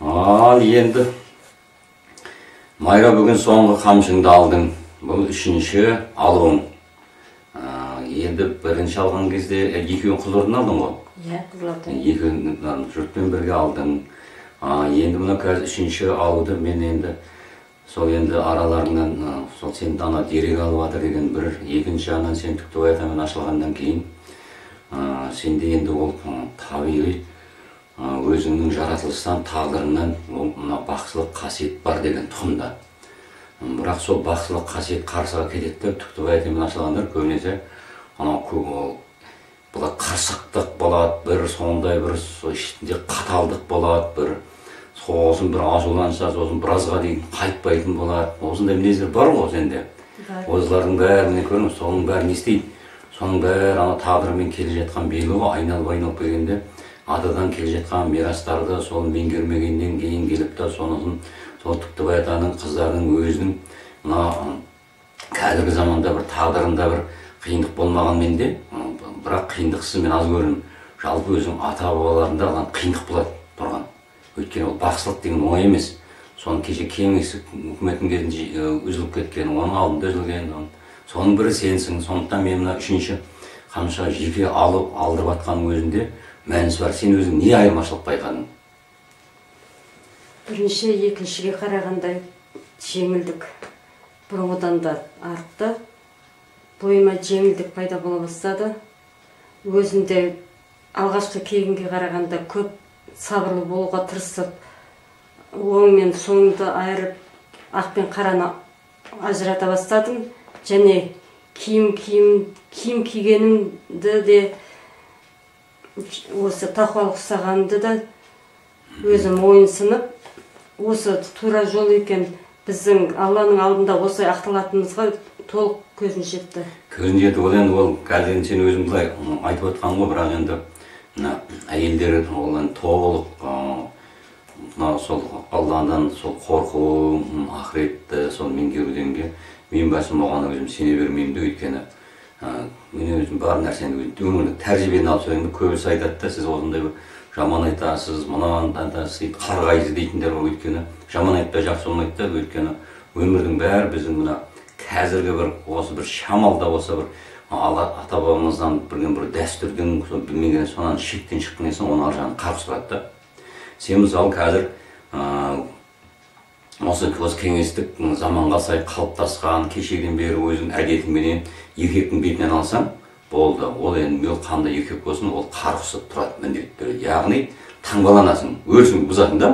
ал енді майра бүгін соңғы қамшыңды алдың. Бұл үшінші алуың. Енді бірінші алған кезде е, екеуін қызылордадан алдың ғой? Иә қызылорда екеуін жұртпен бірге алдың. Енді мына қазір үшінші алуды мен енді сол енді араларыңнан а, сол сен ана дерек алып жатыр деген бір екінші жағынан сен түктібай атамен ашылғаннан кейін сенде енді ол табиғи өзіңнің жаратылыстан тағдырыңнан ол мына бақсылық қасиет бар деген тұқымда. Бірақ сол бақсылық қасиет қарсыға кетеді түктібай атамен ашылғандар көбінесе анау былай қырсықтық болады бір сондай бір со- ішінде қаталдық болады бір сосын бір ашуланса сосын біразға дейін қайтпайтын болады. Осындай мінездер бар ғой сенде. Осылардың бәрі міне соның бәрі не істейді? Соның бәрі ана тағдырмен келе жатқан белгі ғой айналып айналып келгенде. Атадан келе жатқан мирастарды сол меңгермегеннен кейін келіп та сонысын сол түктібай атаның қыздарының өзінің мына қазіргі заманда бір тағдырында бір қиындық болмағанмен де бірақ қиындықсыз мен аз көремін жалпы өзің ата бабаларында қиындық болады тұрған. Өйткені ол бақсылық деген оңай емес. Соны кеше кеңес үкіметінің кезінде үзіліп кеткен оның алдында үзілген оның- соның бірі сенсің. Сондықтан мен мына үшінші қамшыға жеке алып алдырып жатқанның өзінде мәнісі бар. Сен өзің не айырмашылық байқадың? Бірінші екіншіге қарағанда жеңілдік бұрынғыдан да артты. Бойыма жеңілдік пайда бола бастады. Өзімде алғашқы келгенге қарағанда көп сабырлы болуға тырысып оң мен соңды айырып ақ пен қараны ажырата бастадым. Және киім киім киім кигенімді де осы тақуалық ұстағанымды да өзім мойынсынып осы тура жол екен біздің алланың алдында осылай ақталатынымызға толық көзім жетті. Көзің жетіп ол енді ол қазір енді сен өзің былай айтып отқаның ғой бірақ енді мына әйелдер ол енді толық ы, мына сол алладан сол қорқу ақыретті сол меңгеруден ке мен басым оған өзім сене бермеймін де өйткені мен өзім бар нәрсені өмірлік тәжірибеден алып сөйлеймін көбісі айтады да сіз осындай жаман айтасыз мынаны айтасыз қарғайсыз дейтіндер бар. Өйткені жаман айтпай жақсы болмайды да. Өйткені өмірдің бәрі біздің мына қазіргі бір осы бір шамалда болса бір ата бабамыздан білген бір дәстүрдің сол білмеген сонан шектен шыққан соң оның ар жағын қарғып тұрады да. Сен мысалы қазір осы кеңестік заманға сай қалыптасқан кешеден бері өзің әдетіңменен еркектің бетінен алсаң болды. Ол енді ол қандай еркек болсын ол қарғысып тұрады міндетті түрде. Яғни таңбаланасың өрісіңді бұзасың да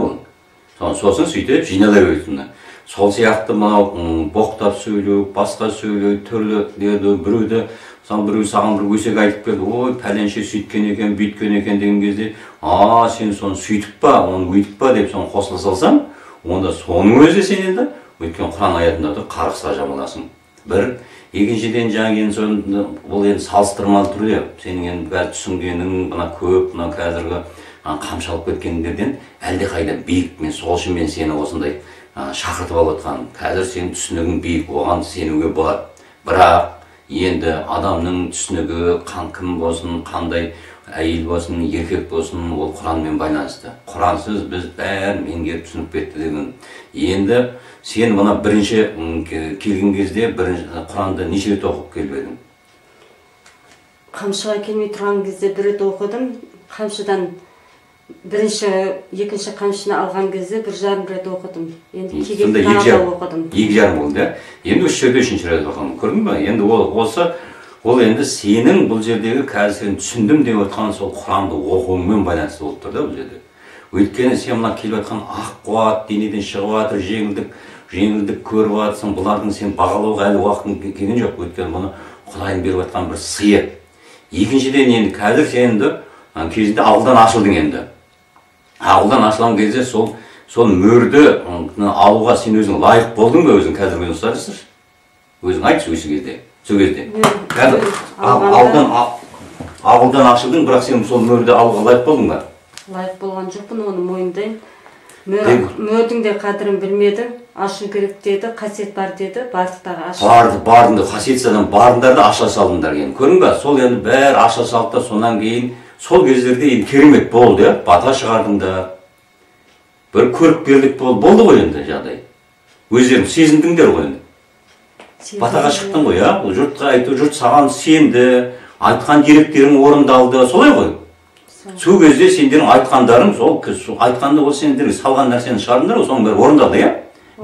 Со- сосын сөйтіп жинала бересің сол сияқты мынау боқтап сөйлеу басқа сөйлеу түрлі деді біреуді мысалы біреу саған бір өсек айтып келді ой пәленше сөйткен екен бүйткен екен деген кезде а сен соны сөйтіп па оны өйтіп па деп соны қосыла салсаң онда соның өзі сен енді өйткені құран аятында тұр қарғысқа жамаласың бір екіншіден жаңағы енді бұл енді салыстырмалы түрде сенің енді қазір түсінгенің мына көп мына қазіргі ана қамшы алып кеткендерден әлдеқайда биік мен сол үшін мен сені осындай шақыртып алып отқаным қазір сенің түсінігің биік оған сенуге болады. Бірақ енді адамның түсінігі қан кім болсын қандай әйел болсын еркек болсын ол құранмен байланысты. Құрансыз біз бәрін меңгеріп түсініп кетті деген. Енді сен мына бірінші келген кезде бірінші құранды неше рет оқып келіп едің қамшыға келмей тұрған кезде бір рет оқыдым. Қамшыдан бірінші екінші қамшыны алған кезде бір жарым рет оқыдым. Енді келген оқыдым. екі жарым болды иә енді осы жерде үшінші рет оқыдым көрдің ба? Енді ол осы ол енді сенің бұл жердегі қазір сен түсіндім деп отқан сол құранды оқуыңмен байланысты болып тұр да бұл жерде. Өйткені сен мына келіп жатқан ақ қуат денеден шығып жатыр жеңілдік жеңілдік көріп жатрсың бұлардың сен бағалауға әлі уақытың келген жоқ. Өйткені бұны құдайың беріп жатқан бір сыйы. Екіншіден енді қазір сен енді кезінде ақылдан ашылдың енді. Ақылдан ашылған кезде сол сол мөрді алуға сен өзің лайық болдың ба өзің? Қазір өзің өзің айтшы осы кезде. Сол кезде қазір ауылдан ауылдан ашылдың бірақ сен сол мөрді алуға лайық болдың ба? Лайық болған жоқпын оны мойындаймын. Мөрдің де қадірін білмедім ашу керек деді қасиет бар деді бардық дағы ашу барды бардыңдар қасиетсіз адам бардыңдар да аша салдыңдар енді көрдің ба? Сол енді бәрі аша салды да сонан кейін сол кездерде енді керемет болды иә? Бата шығардыңдар бір көріпкерлік бол- болды ғой енді жағдай. Өздерің сезіндіңдер ғой енді. Батаға шықтың ғой иә бұл жұртқа айту жұрт саған сенді айтқан деректерің орындалды солай ғой сол кезде сендердің айтқандарың сол айтқанды ол сендерге салған нәрсені шығардыңдар ғой соның бәрі орындалды иә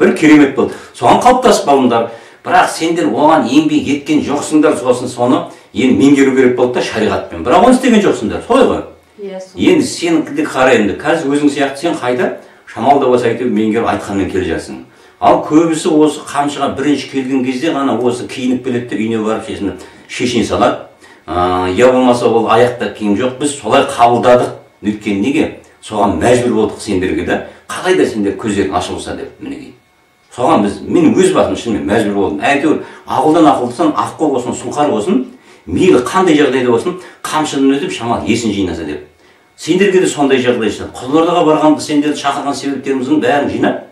бір керемет болды соған қалыптасып қалдыңдар бірақ сендер оған еңбек еткен жоқсыңдар сосын соны енді меңгеру керек болды да шариғатпен бірақ оны істеген жоқсыңдар солай ғой иә енді сенікі қара енді қазір өзің сияқты сен қайта шамал да болса әйтеуір меңгеріп айтқанмен келе жатсың ал көбісі осы қамшыға бірінші келген кезде ғана осы киініп келеді де үйіне барып шешініп шешіне салады. Я болмаса ол аяқта киім жоқ. Біз солай қабылдадық. Өйткені неге? Соған мәжбүр болдық сендерге да қалай да сендер көздерің ашылса деп мінекей соған біз мен өз басым шынымен мәжбүр болдым. Әйтеуір ақылдан ақылдысан аққу болсын сұңқар болсын мейлі қандай жағдайда болсын қамшыны өтіп шамалы есін жинаса деп. Сендерге де сондай жағдай шығады қызылордаға барғанда сендерді шақырған себептеріміздің бәрін жинап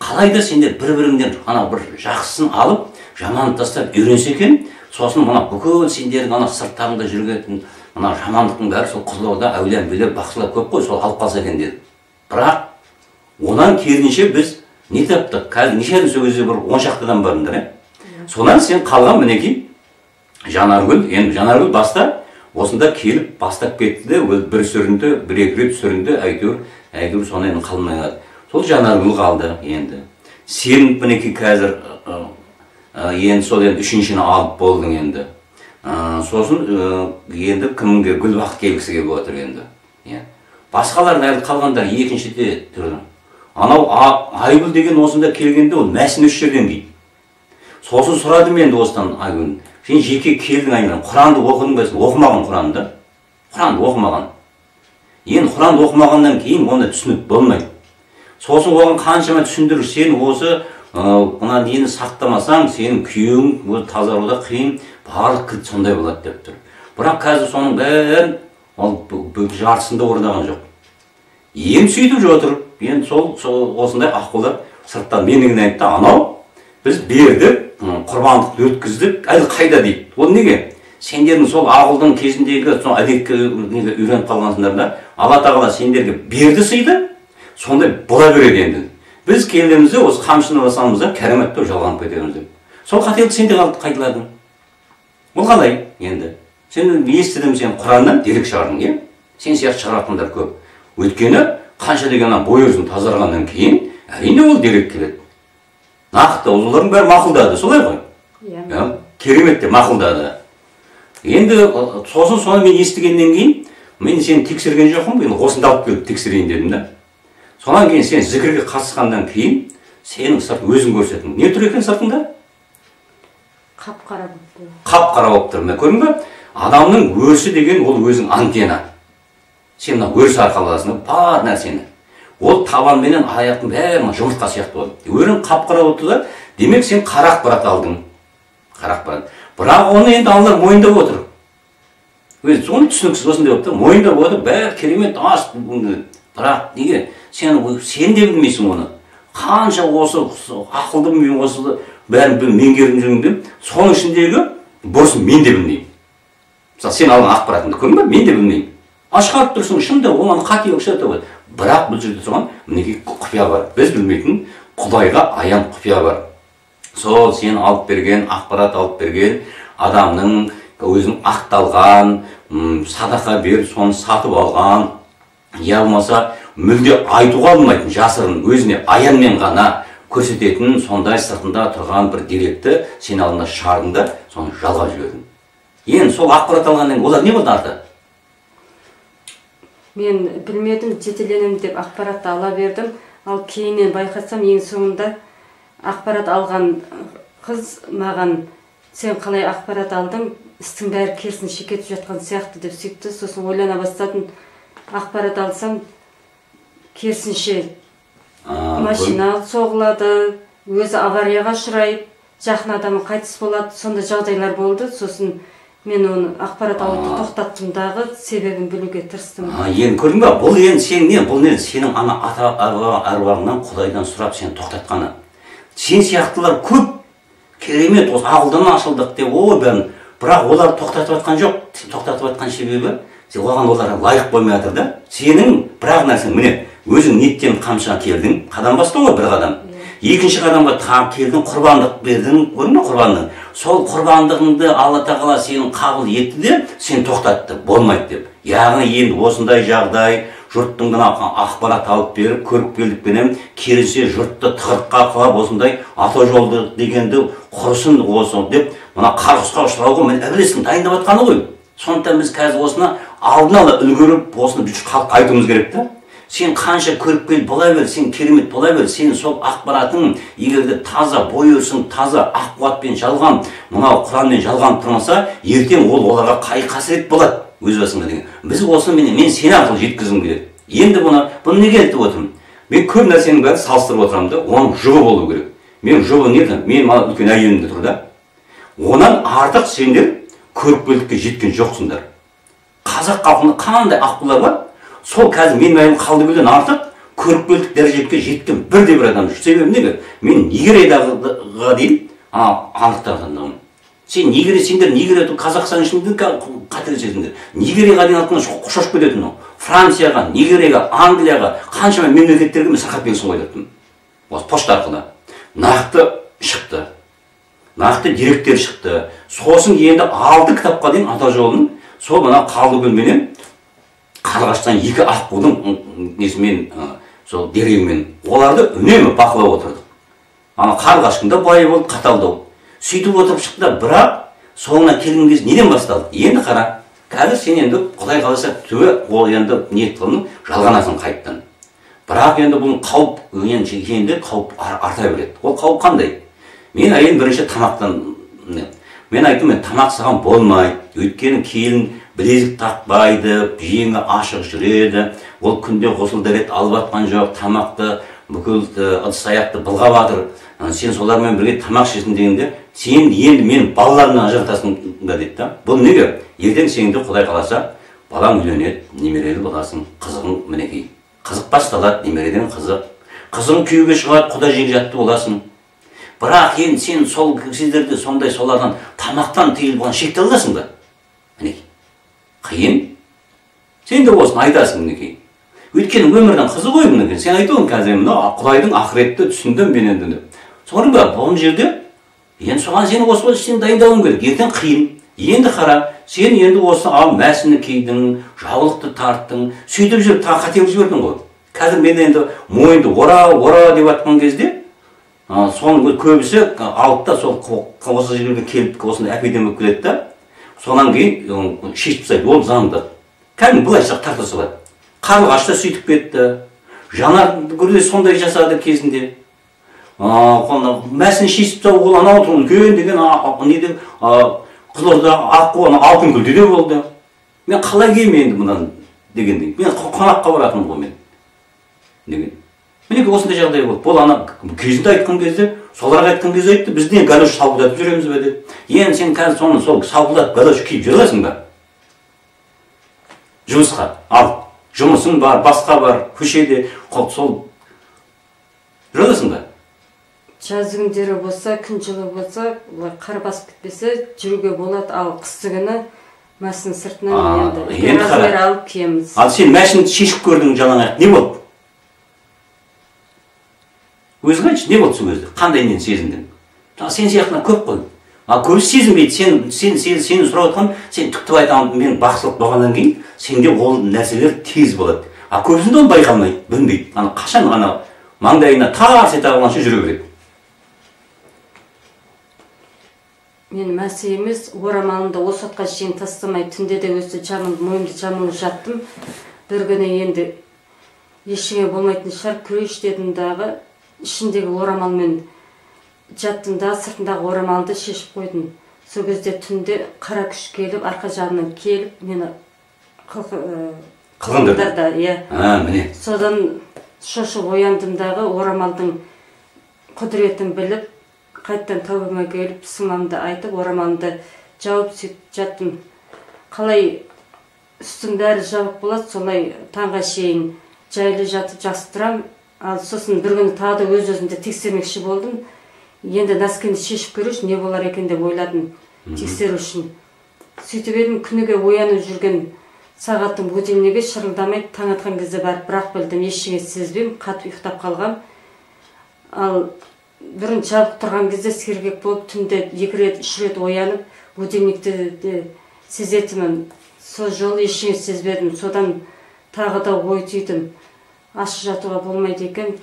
қалай да сендер бір біріңден ана бір жақсысын алып жаманды тастап үйренсе екен сосын мына бүкіл сендердің ана сырттарыңда жүрген мына жамандықтың бәрі сол қызылорда әулие әмбиелер бақсылар көп қой сол алып қалса екен деді. Бірақ одан керісінше біз не таптық? Қазір неше сол кезде бір он шақты адам барыңдар иә содан сен қалған мінекей жанаргүл енді жанаргүл баста осында келіп бастап кетті де ол бір сүрінді бір екі рет сүрінді әйтеуір әйтеуір соны енді қалмай қалды сол жанаргүл қалды енді. Сен мінекей қазір енді сол енді үшіншіні алып болдың енді. Сосын енді кімге гүлбақыт келгісі келіп отыр енді иә. Басқалар әлі қалғандар екіншіде тұр. Анау айгүл деген осында келгенде ол мәсін осы жерден дейді. Сосын сұрадым енді осыдан айгүл сен жеке келдің айналайын құранды оқыдың ба оқымаған құранды. Құранды оқымаған. Енді құранды оқымағаннан кейін оны түсінік болмайды. Сосын оған қаншама түсіндіріп сен осы мына нені сақтамасаң сенің күйеуің тазаруда қиын барлық кілт сондай болады деп тұр бірақ қазір соның бәрін ол жартысында орындаған жоқ енді сөйтіп жатыр енді сол сол осындай аққулар сырттан менігін айтты анау біз бердік құрбандықты өткіздік әлі қайда дейді ол неге сендердің сол ақылдың кезіндегі сол әдетке үйреніп қалғансыңдар да алла тағала сендерге берді сыйды сондай бола береді енді. Біз келеміз де осы қамшыны басамыз да кәрамат деп жалғанып кетеміз деп. Сол қателікті сен де қайталадың. Ол қалай енді? Сен естідім сен құраннан дерек шығардың иә? Сен сияқты шығаратындар көп. Өйткені қанша деген ана бой өзің тазарғаннан кейін әрине ол дерек келеді. Нақты олардың бәрі мақұлдады солай ғой? Иә. Керемет деп мақұлдады. Енді сосын соны мен естігеннен кейін мен сені тексерген жоқпын енді осында алып келіп тексерейін дедім да. Содан кейін сен зікірге қатысқаннан кейін сенің сырт өзің көрсеттің не тұр екен сыртыңда? Қап қара болып қап қара болып тұр. Міне көрдің ба? Адамның өрісі деген ол өзің антенна. Сен мына өріс арқылы аласың бар нәрсені. Ол табанменен аяқтың бәрі мына жұмыртқа сияқты болды өрің қап қара болып тұр да демек сен қара ақпарат алдың. Қара ақпарат бірақ оны енді аллар мойындап отыр. Өзі соны түсініксіз осындай болып тұр. Мойындап отыр. Бәрі керемет ас бірақ неге? Сен сен де білмейсің оны? Қанша осы ақылды мен осы бәрін меңгеріп жүрмін соның ішіндегі бұрысын мен де білмеймін. Мысалы сен алған ақпаратыңды көрдің ба? Мен де білмеймін. А шығарып тұрсың шынында қателік шығады ғой. Бірақ бұл жерде тұрған мінекей құпия бар. Біз білмейтін құдайға аян құпия бар. Сол сен алып берген ақпарат алып берген адамның өзінің ақталған садақа беріп соны сатып алған я болмаса мүлде айтуға болмайтын жасырын өзіне аянмен ғана көрсететін сондай сыртында тұрған бір деректі сен алдында шығардың да соны жалға жібердің енді сол ақпарат алғаннан кейін олар не болды арты мен білмедім жетеленемін деп ақпаратты ала бердім. Ал кейіннен байқасам ең соңында ақпарат алған қыз маған сен қалай ақпарат алдың? істің бәрі керісінше кетіп жатқан сияқты деп сөйтті. Сосын ойлана бастадым ақпарат алсам керісінше машина соғылады өзі аварияға ұшырайды жақын адамы қайтыс болады. Сондай жағдайлар болды. Сосын мен оны ақпарат алуды тоқтаттым дағы себебін білуге тырыстым. А, енді көрдің ба бұл енді сен не бұл не? Сенің ана ата аруа- аруағыңнан құдайдан сұрап сені тоқтатқаны. Сен сияқтылар көп. Керемет осы ақылдан ашылдық деп. Ой бәрін. Бірақ олар тоқтатып жатқан жоқ. Тоқтатып жатқан себебі оған олар лайық болмай жатыр да. Сенің бір ақ нәрсең міне өзің ниеттеніп қамшыға келдің қадам бастың ғой бір қадам. Екінші қадамға тағы келдің құрбандық бердің көрдің бе құрбандық сол құрбандығыңды алла тағала сенің қабыл етті де сені тоқтатты болмайды деп. Яғни енді осындай жағдай жұрттың мына ақпарат алып беріп көріпкелдікпенен керісінше жұртты тығырыққа қылып осындай ата жолды дегенді құрысын осы деп мына қарғысқа ұшырауға міне ібілістің дайындап жатқаны ғой. Сондықтан біз қазір осыны алдын ала үлгеріп осыны халыққа айтуымыз керек та. Сен қанша көріпкел бола бер сен керемет бола бер сен сол ақпаратың егер де таза өрісің таза ақ қуатпен жалған мынау құранмен жалғанып тұрмаса ертең ол оларға қай қасірет болады? Өз басыңа деген. Біз осыны міне мен сен арқылы жеткізгім келеді. Енді бұны бұны неге айтып отырмын? Мен көп нәрсенің бәрін салыстырып отырамын да оның жұбы болу керек. Мен жұбы не мен мына үлкен әйелім де тұр да. Онан артық сендер көріпкелдікке жеткен жоқсыңдар. Қазақ халқында қандай аққулар бар? Сол қазір менің әйелім қалдыкөлден артық көріпкелдік дәрежеге жеткен бірде бір адам жоқ себебі неге мен нигерияға дейін анықтағандығым сен нигерия сендер нигерия қазақстан ішінде қателесесіңдер нигерияға дейін алып шошып кететін францияға нигерияға англияға қаншама мемлекеттерге мен сырқатпен ғой деппін осы почта арқылы. Нақты шықты. Нақты деректер шықты. Сосын енді алды кітапқа дейін ата жолын сол мына қалдыкөлменен қарлығаштан екі аққудың несімен сол дерегімен. Оларды үнемі бақылап отырдық. Ана қарлығаш да бай болды қаталдау сөйтіп отырып шықты бірақ соңына келген кезде неден басталды? Енді қара қазір сен енді құдай қаласа түбі ол енді ниет қылдың жалғанасың қайтадан бірақ енді бұл қауіп енді енді қауіп арта береді. Ол қауіп қандай? Мен әйелім бірінші тамақтан мен айттым мен тамақ саған болмайды өйткені келін білезік тақпайды жеңі ашық жүреді. Ол күнде ғұсыл дәрет алып жатқан жоқ тамақты бүкіл ыдыс аяқты былғап жатыр сен солармен бірге тамақ ішесің дегенде сен енді мен балаларымнан ажыратасың ба дейді бұл неге? Ертең сен де құдай қаласа балаң үйленеді немерелі боласың қызығың мінекей. Қызық басталады немереден қызық. Қызың күйеуге шығады құда жекжатты боласың. Бірақ енді сен сол кездерде сондай солардан тамақтан ба? Мінекей. Қиын. Сен де осыны айтасың мінекей. Өйткені өмірдің қызы ғой мінекей. Сен айтып қазір мына құдайдың ақыретті түсіндім мен енді деп. Көрдің ба бұл жерде енді соған сен осы сен дайындалуың керек. Ертең қиын. Енді қара сен енді осы ал мәсіні кидің жаулықты тарттың сөйтіп жүріп тағы қателік жібердің ғой. Қазір мен енді мойынды ора ора деп жатқан кезде соның көбісі алып та сол осы жерге келіп осындай болып келеді да содан кейін шешіп тастайды ол заңды. Кәдімгі былайша тарта салады қарлығаш та сөйтіп кетті. Жанар де сондай жасады кезінде. Мәсін шешіп тастау ол анау үлкен деген неде қызылорда аққу ана алтынкөлде де болды. Мен қалай келейін енді мынаны дегендей. Мен қонаққа баратынмын ғой мен. Деген. Мінекей осындай жағдай болды. Бұл ана кезінде айтқан кезде соларға айтқан кезде айтты біз не галош салбылдатып жүреміз бе? деп. Енді сен қазір соны сол салбылдатып галош киіп жүре аласың ба? Жұмысқа ал жұмысың бар басқа бар көшеде сол жүре аласың ба? Жаз күндері болса күн жылы болса былай қар басып кетпесе жүруге болады. Ал қыстыгүні мәсін сыртынан енді размер алып киеміз. Ал сен мәшінді шешіп көрдің жалаң аяқ не болды? Өзің айтшы не болды сол кезде қандай нені сезіндің? Сен сияқтылар көп қой. Ал көбісі сезінбейді. Сен сен сен сені сұрап жатқан сен түктіп айтамын мен бақсылық болғаннан кейін сенде ол нәрселер тез болады. Ал көбісінде оны байқалмайды білмейді ана қашан ана маңдайына тарс ете қалғанша жүре береді мен мәсі емес орамалымды осы отқа шейін тастамай түнде де өзі жамылып мойнымды жамылып жаттым бір күні енді ештеңе болмайтын шығар күреш дедім дағы. Ішіндегі орамалмен жаттым да сыртындағы орамалды шешіп қойдым. Сол кезде түнде қара күш келіп арқа жағымнан келіп мені қылғындырды? иә. Міне. Содан шошып ояндым дағы орамалдың құдіретін біліп қайтадан тәубеме келіп сымамды айтып орамалымды жауып сөйтіп жаттым. Қалай үстің бәрі жабық болады солай таңға шейін жайлы жатып жақсы тұрамын. Ал сосын бір күні тағы да өз өзімді тексермекші болдым. Енді носкімді шешіп көрейінші не болар екен деп ойладым тексеру үшін. Сөйтіп едім күніге оянып жүрген сағаттың будильнигі шырылдамай таң атқан кезде барып бірақ білдім ештеңе сезбеймін қатты ұйықтап қалғам. Ал бұрын жабық тұрған кезде сергек болып түнде екі рет үш рет оянып будильникті де сезетінмін. Сол жолы ештеңе сезбедім. Содан тағы да ой түйдім. Ашық жатуға болмайды екен.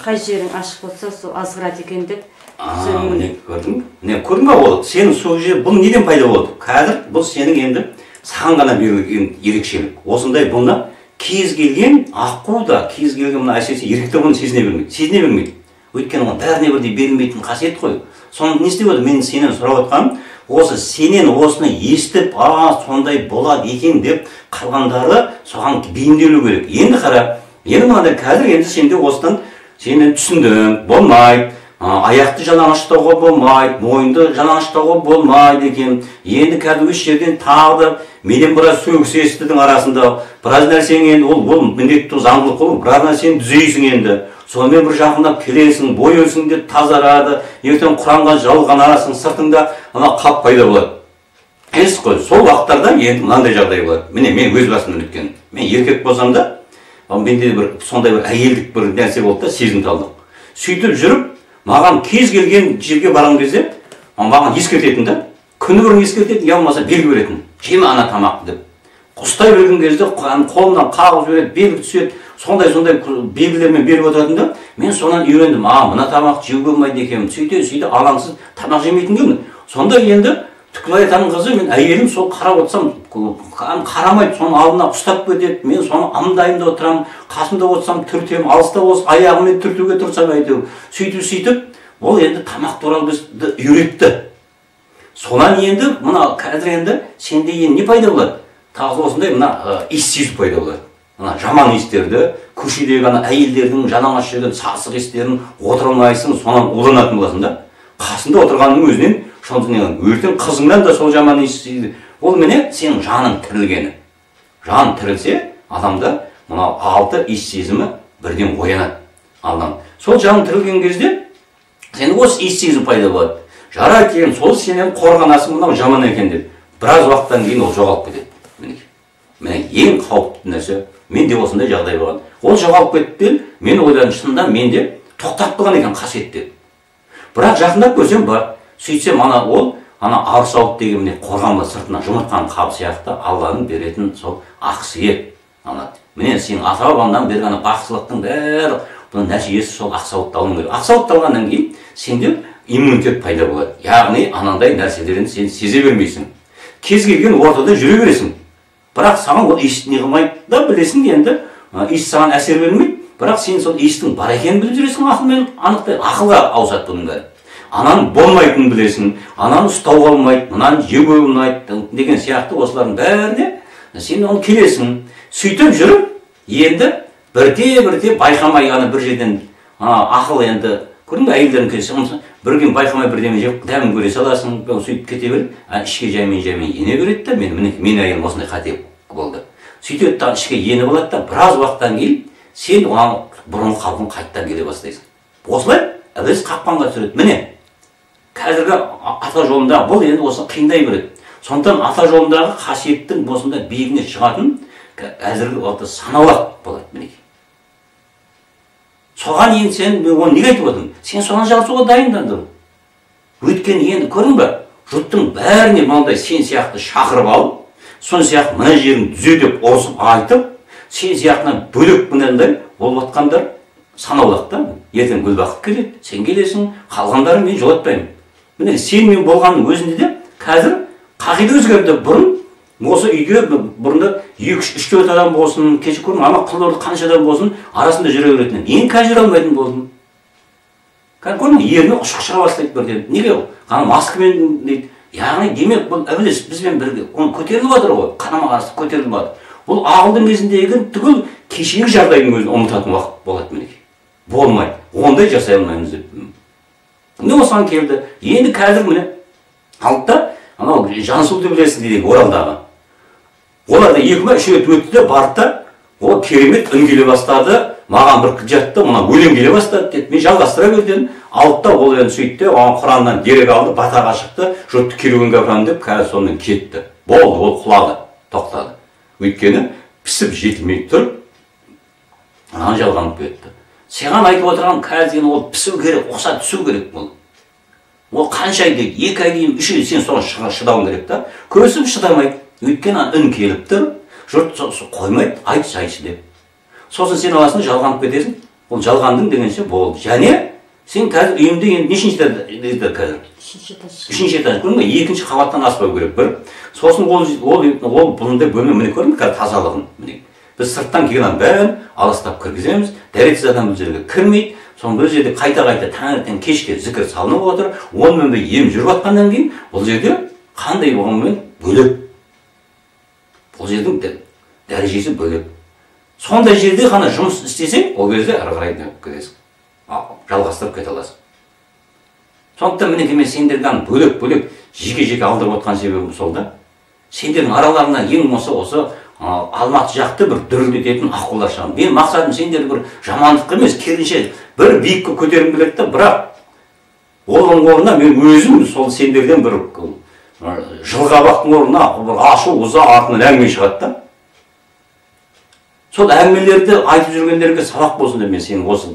Қай жерің ашық болса сол азғырады екен деп міне көрдің. Міне көрдің ба ол? Сенің сол жер бұл неден пайда болды? Қазір бұл сенің енді саған ғана берілген ерекшелік. Осындай бұны кез келген аққу да кез келген мына әсіресе еркектер бұны сезіне бермейді. Сезіне бермейді. Өйткені оның бәріне бірдей берілмейтін қасиет қой. Соны не істеп отыр? Мен сенен сұрап отқаным осы сенен осыны естіп а сондай болады екен деп қалғандары соған бейімделу керек. Енді қара енді мынандай қазір енді сенде осыдан сен түсіндің болмайды. Аяқты жалаңаштауға болмайды мойынды жалаңаштауға болмайды екен. Енді қазір осы жерден тағы да менен біраз сөгіс естідің арасында. Біраз нәрсең енді ол ол міндетті заңдылық қой. Біраз нәрсені түзейсің енді. Сонымен бір жақындап келесің бой де тазарады. Ертең құранға жығылған арасың сыртыңда ана қап пайда болады. Білесіз қой сол уақыттарда енді мынандай жағдай болады. Міне мен өз басымнан өткен. Мен еркек болсам да менде бір сондай бір әйелдік бір нәрсе болды да сезімталдық сөйтіп жүріп маған кез келген жерге барған кезде маған ескертетін да күні бұрын ескертетін я болмаса белгі беретін. Жеме ана тамақты деп. Құстай берген кезде қолымнан қағып жібереді белгі түседі. Сондай сондай белгілермен беріп отыратын да мен содан үйрендім. А мына тамақты жеуге болмайды екен сөйте сөйте алаңсыз тамақ жемейтін кім сонда енді түкібай атаның қызы мен әйелім сол қарап отырсам қарамайды соның алдына ұстап кетеді мен соны ымдаймын да отырамын қасымда отырсам түртемін алыста болса аяғымен түртуге тырысамын әйтеуір сөйтіп сөйтіп ол енді тамақ туралы бізді үйретті сонан енді мына қазір енді сенде енді не пайда болады тағы осындай мына иіс сезу пайда болады мына жаман иістерді көшедегі ана әйелдердің жалаңаш жүрген сасық иістерін отыра алмайсың сонан уланатын боласың да қасында отырғанның өзінен сонымен ертең қызыңнан да сол жаман иіс ол міне сенің жаның тірілгені. Жан тірілсе адамда мынау алты иіс сезімі бірден оянады. Алдан. Сол жан тірілген кезде сен осы иіс сезім пайда болады. Жарайды екен сол сенен қорғанасың мынау жаман екен деп. Біраз уақыттан кейін ол жоғалып кетеді. Мінекей. Міне ең қауіпті нәрсе менде осындай жағдай болған. Ол жоғалып кетті мен ойладым шынында менде тоқтап қалған екен қасиет деп бірақ жақындап көрсем бар. Сөйтсем ана ол ана арсауыт деген міне қорғанба сыртына жұмыртқаның қабы сияқты алланың беретін сол ақсүйек ана міне сенің ата бабаңнан берген ана бақсылықтың бәрі бұның нәтижесі сол ақсауытты алуың керек. Ақсауытты алғаннан кейін сенде иммунитет пайда болады. Яғни анандай нәрселерін сен сезе бермейсің. Кез келген ортада жүре бересің. Бірақ саған ол иіс не қылмайды да білесің енді иіс саған әсер бермейді. Бірақ сен сол иістің бар екенін біліп жүресің ақылмен анықтай ақылға ауысады бұның бәрі. Ананың болмайтынын білесің ананы ұстауға болмайды мынаны жеуге болмайды деген сияқты осылардың бәріне сен оны келесің. Сөйтіп жүріп енді бірте бірте байқамай ана бір жерден ақыл енді көрдің бе әйелдердің келсе бірден байқамай бірдеме жеп дәмін көре саласың сөйтіп кете беріп ішке жаймен жаймен ене береді да мен міне менің әйелім осындай қате болды. Сөйтеді да ішке еніп алады да біраз уақыттан кейін сен оған бұрынғы қалпың қайтадан келе бастайсың. Осылай ібіліс қақпанға түсіреді. Міне қазіргі ата жолында бұл енді осы қиындай береді сондықтан ата жолындағы қасиеттің осындай биігіне шығатын әзіргі уақытта санаулы ақ болады мінекей. Соған енді сен оны неге айтып отырмын? Сен соған жарысуға дайындандың. Өйткені енді көрдің ба жұрттың бәріне мынандай сен сияқты шақырып алып сол сияқты мына жерін түзе деп ұрысып айтып сен сияқтынан бөлек мынандай болып жатқандар санаулы ақ та ертең гүлбақыт келеді сен келесің қалғандарын мен жолатпаймын. Міне сенімен болғанның өзінде де қазір қағида өзгерді. Бұрын осы үйде бұрында екі үш үш төрт адам болсын кеше көрдім ана құлдырды қанша адам болсын арасында жүре беретін енді қазір жүре алмайтын болдым. Көрдің ерні ұшқып шыға бастайды бірден. Неге? Ана маскамен дейді. Яғни демек бұл ібіліс бізбен бірге оны көтеріліп жатыр ғой қарама қарсы көтеріліп жатыр. Бұл ақылдың кезіндегі түгіл кешегі жағдайдың өзін ұмытатын уақыт болады мінекей. Болмайды. Ондай жасай алмаймыз деп. Міне осыған келді енді қазір міне алды да анау жансуды білесің дейді оралдағы олар да екі ма үш рет өтті де барды да ол керемет үн келе бастады маған бір жатты мына өлең келе бастады деді мен жалғастыра бер дедім алды да ол енді сөйтті оған құраннан дерек алды батаға шықты жұртты керуенге апарамын деп қазір сонымен кетті болды ол құлады тоқтады өйткені пісіп жетілмей тұрып ананы жалғанып кетті саған айтып отырған қазір деген ол пісу керек ұқса түсу керек ол ол қанша ай дейді екі ай дейін үш ай сен соған шыдауың керек та. Көбісі шыдамайды өйткені үн келіп тұр жұрт қоймайды айтшы айтшы деп. Сосын сен аласың жалғанып кетесің. Ол жалғандың дегенше болды. Және сен қазір үйіңде енді нешінші этаж қазір? Үшінші этаж. Үшінші этаж көрдің ба екінші қабаттан аспау керек бір. Сосын ол ол ол бұндай бөлме міне көрдің бе? Қазір тазалығын міне. Біз сырттан келген бәрін аластап кіргіземіз. Дәретсіз адам бұл жерге кірмейді. Соны бұл жерде қайта қайта таңертең кешке зікір салынып отыр. Онымен бір ем жүріп жатқаннан кейін бұл жерде қандай болғанмен бөлек. Бұл жердің дәрежесі бөлек. Сондай жерде ғана жұмыс істесең ол кезде ары қарай кетесің. Жалғастырып кете аласың. Сондықтан мінекей мен сендерден бөлек бөлек жеке жеке алдырып отқан себебім сол да. Сендердің араларыңнан ең болмаса осы алматы жақты бір дүрілдететін аққулар шығады менің мақсатым сендерді бір жамандыққа емес керісінше бір биікке көтергім келеді да бірақ оның орнына мен өзім сол сендерден бір жылқабақтың орнына бір ашу ыза артынан әңгіме шығады да. Сол әңгімелерді айтып жүргендерге сабақ болсын деп мен сені осы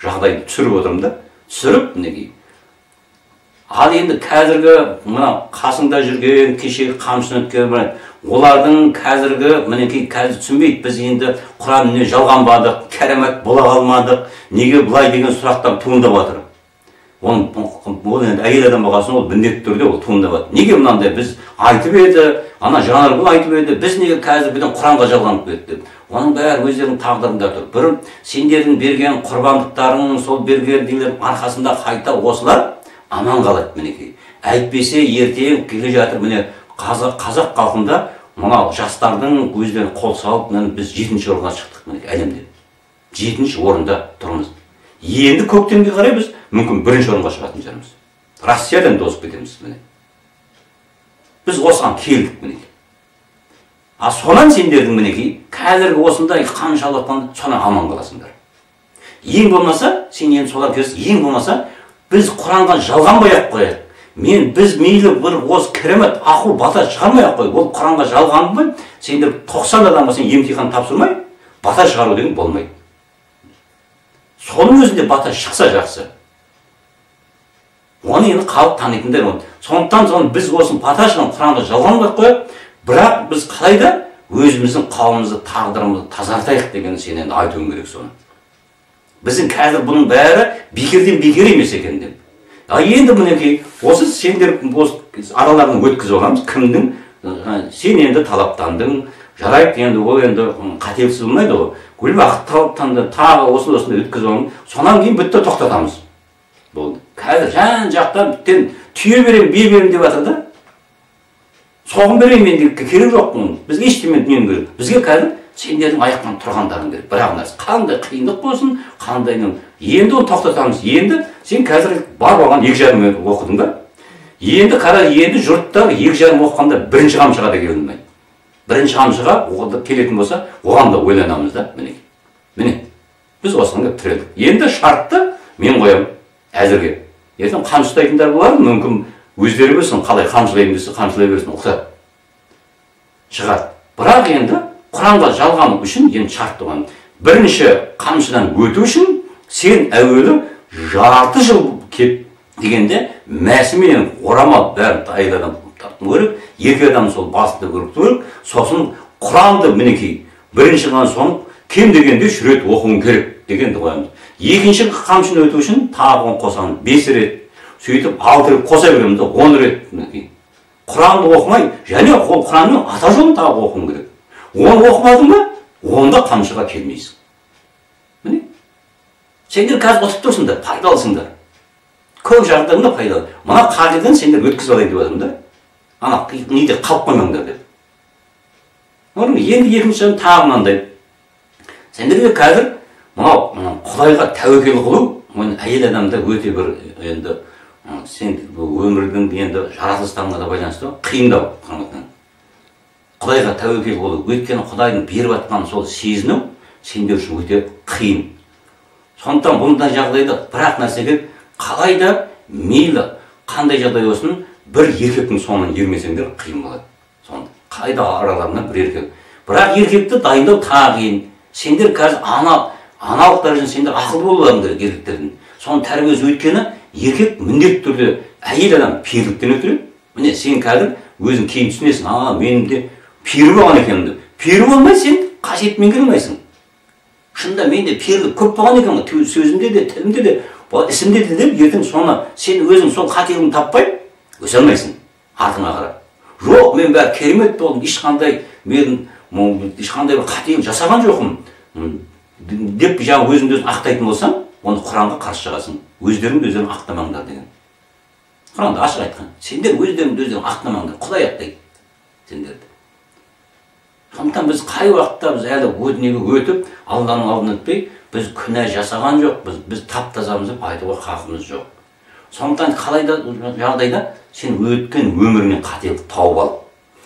жағдайды түсіріп отырмын да. Түсіріп мінекей ал енді қазіргі мына қасыңда жүрген кешегі қамшыны өткен олардың қазіргі мінекей қазір түсінбейді. Біз енді құран жалғанбадық кәрәмат бола қалмадық. Неге былай деген сұрақтар туындап жатыр ол ол енді әйел адам болған соң ол міндетті түрде ол туындап жатыр неге мынандай? Біз айтып еді ана жанаргүл айтып еді. Біз неге қазір бірден құранға жалғанып кеттік оның бәрі өздерінің тағдырында тұр. Бір сендердің берген құрбандықтарың сол берген нелердің арқасында қайта осылар аман қалады мінекей. Әйтпесе ертең келе жатыр. Міне қазақ, қазақ халқында мынау жастардың өздеріне қол салып міне біз жетінші орынға шықтық мінекей әлемде. Жетінші орында тұрмыз. Енді көктемге қарай біз мүмкін бірінші орынға шығатын шығармыз. Россиядан да озып кетеміз міне. Біз осыған келдік мінекей. А сонан сендердің мінекей қазіргі осындай қаншалықты сонан аман қаласыңдар. Ең болмаса сен енді солар ең болмаса біз құранға жалғанбай ақ қояйық мен біз мейлі бір осы керемет ақыл бата шығармай ақ қояйық ол құранға жалғанбай сендер тоқсан адам болсаң емтихан тапсырмай бата шығару деген болмайды. Соның өзінде бата шықса жақсы. Оны енді халық танитындар оны сондықтан соны біз осы бата шығарған құранға жалғанбай ақ қояйық бірақ біз қалай да өзіміздің қауымымызды тағдырымызды тазартайық деген сен енді керек соны. Біздің қазір бұның бәрі бекерден бекер емес екен деп. А енді мінекей осы сендер осы араларынан өткізіп аламыз кімнің? Сен енді талаптандың жарайды енді ол енді қателіксіз болмайды ғой. Гүлбақыт талаптанды тағы осындай осындай өткізіп аламыз. Содан кейін бітті тоқтатамыз. Болды. Қазір жан жақтан түйе беремін бие беремін деп жатыр да. Соғым берейін мен керек жоқ бізге ештеме дүниенің керек бізге қазір сендердің аяқтан тұрғандарың керек бір ақ нәрсе қандай қиындық болсын қандай енді оны тоқтатамыз. Енді сен қазір бар болған екі жарым оқыдың ба енді қара енді жұрттар екі жарым оқығанда бірінші қамшыға да келе алмайды бірінші қамшыға келетін болса оған да ойланамыз да міне. Міне біз осыған келіп тіредік енді шартты мен қоямын әзірге. Ертең қамшы ұстайтындар болар мүмкін өздері білсін қалай қамшылаймын десе қамшылай берсін ұқсат шығады. Бірақ енді құранға жалғану үшін енді шарт туған. Бірінші қамшыдан өту үшін сен әуелі жарты жыл кеп дегенде мәсіменен орамал бәрін әйел адам тарту керек екі адам сол басында көрсету керек сосын құранды мінекей бірінші ғана соң кем дегенде үш рет оқуың керек дегенді қоямыз. Екінші қамшыны өту үшін тағы қосамыз. Бес рет сөйтіп алты рет қоса береміз да он рет мінекей құранды оқымай және ол құранның ата жолын тағы оқуың керек оны оқымадың ба онда қамшыға келмейсің міне сендер қазір ұтып тұрсыңдар пайдалысыңдар көп жағдайда пайдалы мына қағиданы сендер өткізіп алайын деп жатырмын да ана неде қалып қоймаңдар деп енді екінші тағы мынандай сендерге қазір мынау құдайға тәуекел қылу әйел адамда өте бір енді сен өмірдің енді жаратылыстануға да байланысты қиындау құдайға тәуекел болу өйткені құдайдың беріп жатқан сол сезіну сендер үшін өте қиын сондықтан бұндай жағдайда бір ақ нәрсеге қалай да мейлі қандай жағдай болсын бір еркектің соңынан ермесеңдер қиын болады соны қалай да араларынан бір еркек бірақ еркекті дайындау тағы қиын сендер қазір ана аналық дәрежеде сендер ақылды болуларың керек еркектердің соның тәрбиесі өйткені еркек міндетті түрде әйел адам періліктен өтіледі міне сен қазір өзің кейін түсінесің а мен де пері болған екенмін деп пері болмай сен қасиет меңгере алмайсың шынында менде перілік көп болған екен ғой сөзімде де тілімде де ісімде де деп ертең соны сен өзің сол қателігіңді таппай өсе алмайсың артыңа қарап жоқ мен бәрі керемет болдым ешқандай мен ешқандай бір қателік жасаған жоқпын деп жаңағы өзіңді өзің ақтайтын болсаң оны құранға қарсы шығасың өздеріңді өздерің ақтамаңдар деген. Құранда ашық айтқан. Сендер өздеріңді өздерің ақтамаңдар құдай ақтайды сендерді. Сондықтан біз қай уақытта біз әлі о дүниеге өтіп алланың алдына өтпей біз күнә жасаған жоқпыз біз тап тазамыз деп айтуға хақымыз жоқ. Сондықтан қалай да жағдайда сен өткен өміріңнен қателік тауып ал.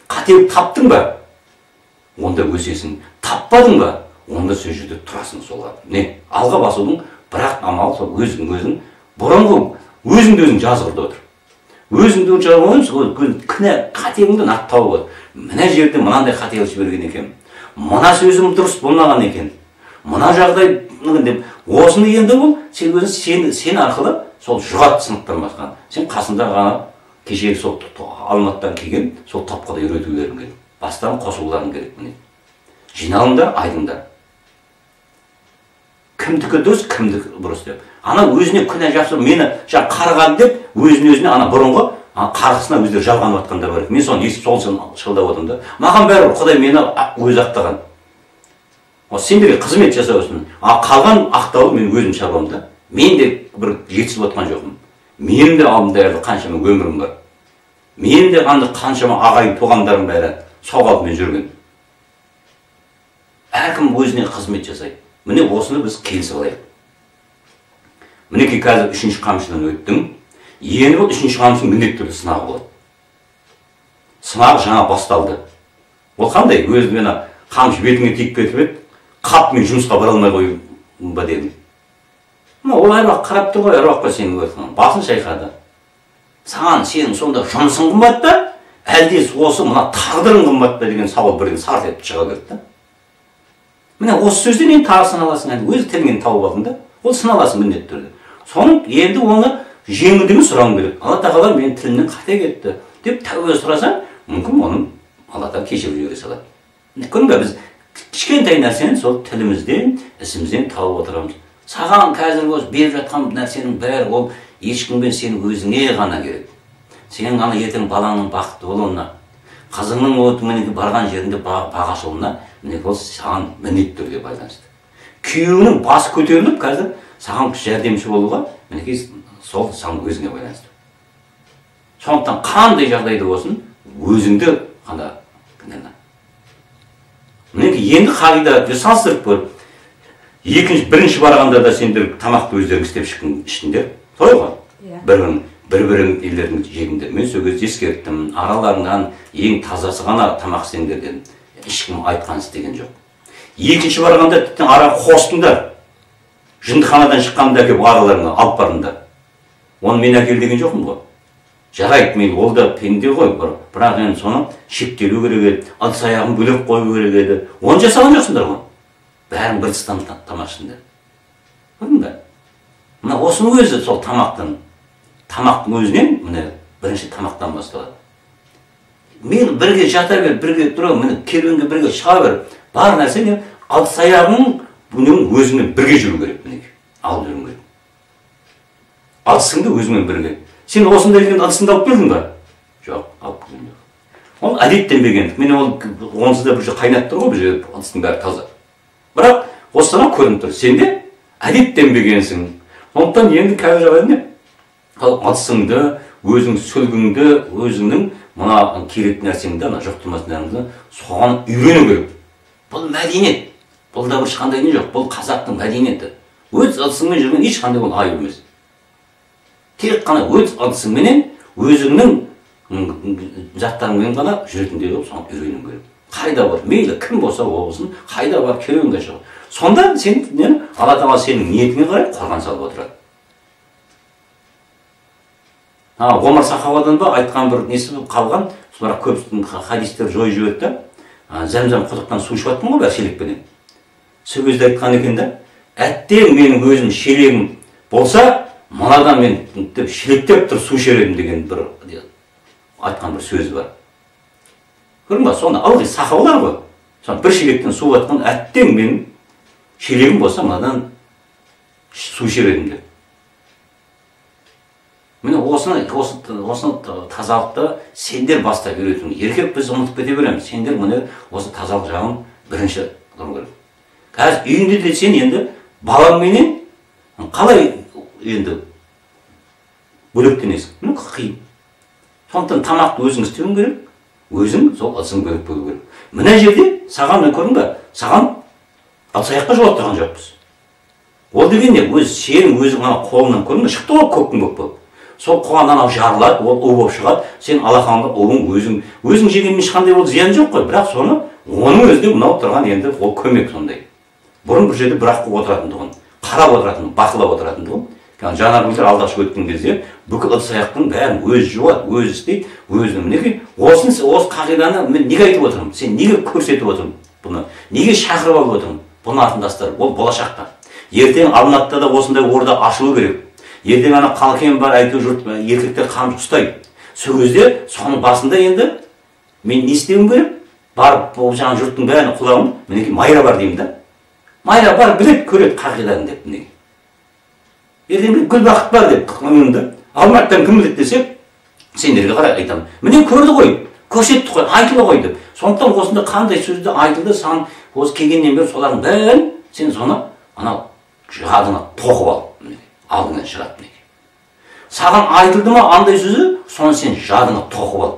Қателік таптың ба? Онда өсесің. Таппадың ба? Онда сол жерде тұрасың солға не алға басудың бірақ амалы сол өзің өзің бұрынғы өзіңді өзің жазғырды отыр. Өзіңді сол күнә қателігіңді нақты тауып отыр мына жерде мынандай қателік жіберген екен. Мына сөзім дұрыс болмаған екен. Мына жағдай деп осыны енді бұл сен өзің сен, сен арқылы сол жұғады сыныптан басқа сен қасында ғана кешегі сол алматыдан келген сол топқа да үйретулерің керек бастан қосылуларың керек міне. Жиналыңдар айтыңдар кімдікі дұрыс кімдікі бұрыс деп. Ана өзіне күнә жасап мені жаңағы қарған деп өзіне өзіне ана бұрынғы қарғысына өздері жалғанып жатқандар бар мен соны естіп сол шылдап отырмын да. Маған бәрібір құдай мені өзі ақтаған. Сендерге қызмет жасау үшін. А қалған ақтауы мен өзім шаруам да. Мен де бір жетісіп отқан жоқпын. Менің де алдымда әлі қаншама өмірім бар. Менің де қаншама ағайын туғандарым бәрі сол қалпымен жүрген. Әркім өзіне қызмет жасайды. Міне осыны біз келісіп алайық мінекей қазір үшінші қамшыдан өттім. Енді бұл үшінші қамшының міндетті түрде сынағы болады. Сынақ жаңа басталды. Ол қандай? Өзі мені қамшы бетіңе тиіп кетіп еді. Қап мен жұмысқа бара алмай қоюым ба дедім. Мына ол әруақ қарап тұр ғой әруаққа сенің басын шайқады. Саған сенің сонда жұмысың қымбат па әлде осы мына тағдырың қымбат па деген сауал бірден сарт етіп шыға келді да. Міне осы сөзден енді тағы сыналасың өз тіліңнен тауып алдың да. Ол сыналасың міндетті түрде. Соның енді оны жеңілдігін сұрауың керек. Алла тағала менің тілімнен қате кетті деп тәубе сұрасаң мүмкін оны алла тағала кешіріп жібере салады. Ба біз кішкентай нәрсені сол тілімізден ісімізден тауып отырамыз. Саған қазір осы беріп жатқан нәрсенің бәрі ол ешкіммен сен өзіңе ғана керек. Сен ғана ертең балаңның бақытты болуына қызыңның вот мінекей барған жерінде баға ашылуына міне ол саған міндетті түрде байланысты. Күйеуінің басы көтеріліп қазір саған жәрдемші болуға мінекей сол саған өзіңе байланысты. Сондықтан қандай жағдайда болсын өзіңді ғана кінәла мінекей енді қағида салыстырып көр. Екінші бірінші барғанда да сендер тамақты өздерің істеп шыққан іштіңдер солай ғой? Иә. Бір бірің бір бірің үйлерің жегіңдер мен сол кезде ескерттім. Араларыңнан ең тазасы ғана тамақ істеңдер дедім ешкім айтқан істеген жоқ. Екінші барғанда тіптен ара қостыңдар. Жындыханадан шыққанда әкеліп араларыңа алып бардыңдар оны мен әкел деген жоқпын ғой. Жарайды мен ол да пенде ғой бірақ енді соны шектелу керек еді ыдыс аяғын бөлек қою керек еді. Оны жасаған жоқсыңдар ғой. Бәрін бір тыстан тамақ ішіңдер. Көрдің ба мына осының өзі сол тамақтың тамақтың өзінен міне бірінші тамақтан басталады. Мен бірге жата бер бірге тұра міне керуенге бірге шыға бер. Бар нәрсе не ыдыс аяғың өзіңмен бірге жүру керек мінекей алып жүруің керек. Ыдысыңды өзіңмен бірге. Сен осында келген ыдысыңды алып келдің ба? Жоқ алып келген жоқ. Ол әдеттенбегендік міне ол онсыз да бір жерде қайнап тұр ғой бұл жерде ыдыстың бәрі таза. Бірақ осыдан көрініп тұр. Сен де әдеттенбегенсің сондықтан енді қазір не? Ал ыдысыңды өзің сүлгіңді өзіңнің мына керек нәрсеңді ана жұқтырмас нәріңді соған үйрену керек. Бұл мәдениет. Бұл да ешқандай не жоқ. Бұл қазақтың мәдениеті. Өз ыдысыңмен жүрген ешқандай ол айып емес. Тек қана өз ыдысыңменен өзіңнің заттарыңмен ғана жүретіндей болып соны үйрену керек. Қайда бар мейлі кім болса ол болсын қайда бар керуенге шығып сонда сен алла тағала сенің ниетіңе қарай қорған салып отырады. А омар сахабадан ба айтқан бір несі қалған? Бірақ көп хадистер жойып жіберді да зәм құдықтан су ішіп жатырмын ғой бәрі шелекпенен сол кезде айтқан екен да әттең менің өзім шелегім болса мынадан мен деп шелектеп тұрып су ішер едім деген бір айтқан бір сөзі бар. Көрдің ба? Соны ылғи сахабалар ғой. Соны бір шелектен су жатқан әттең менің шелегім болса мынадан су ішер едім деп. Міне осыны осы осыны тазалықты сендер бастап үйрету еркек біз ұмытып кете береміз. Сендер міне осы тазалық жағын бірінші қылу керек. Қазір үйіңде де сен енді балаңменен қалай енді бөлектенесің? Ну қиын. Сондықтан тамақты өзің істеуің керек өзің сол ыдысың бөлек болу керек. Мына жерде саған міне көрдің ба саған ыдыс тұрған жоқпыз. Ол деген не өз сенің өзің ана қолыңнан көрдің ба шықты ғой көк көк болып. Сол қуған анау жарылады ол у болып шығады. Сен алақаныңда уың өзің өзің жегенмен ешқандай ол зиян жоқ қой. Бірақ соны оның өзінде мынау тұрған енді ол көмек сондай. Бұрын бір жерде бір ақ қылып отыратын тұғын қарап отыратын бақылап отыратын тұғын. Жанаргүлдер алғашқы өткен кезде бүкіл ыдыс аяқтың бәрін өзі жуады өзі істейді өзі мінекей. Осыны осы қағиданы мен неге айтып отырмын? Сен неге көрсетіп отырмын бұны? Неге шақырып алып отырмын? Бұны артындастыр ол болашақта. Ертең алматыда да осындай орда ашылу керек. Ертең ана қалкен бар әйтеуір жұрт еркектер қамшы ұстайды сол кезде соның басында енді мен не істеуім керек? Барып бұл жаңағы жұрттың бәріне құлағым мінекей майра бар деймін да. Майра бар біледі көреді қағиданы деп мінекей. Ертең гүл бақыт бар деп да. Алматыдан кім біледі десе сендерге қарай айтамын. Міне көрді ғой көрсетті ғой айтылды ғой деп. Сондықтан осында қандай сөзді айтылды саған осы келгеннен бері солардың бәрін сен соны анау жадыңа тоқып ал. Алдыңнан шығады мінекей. Саған айтылды ма андай сөзі? Соны сен жадыңа тоқып ал.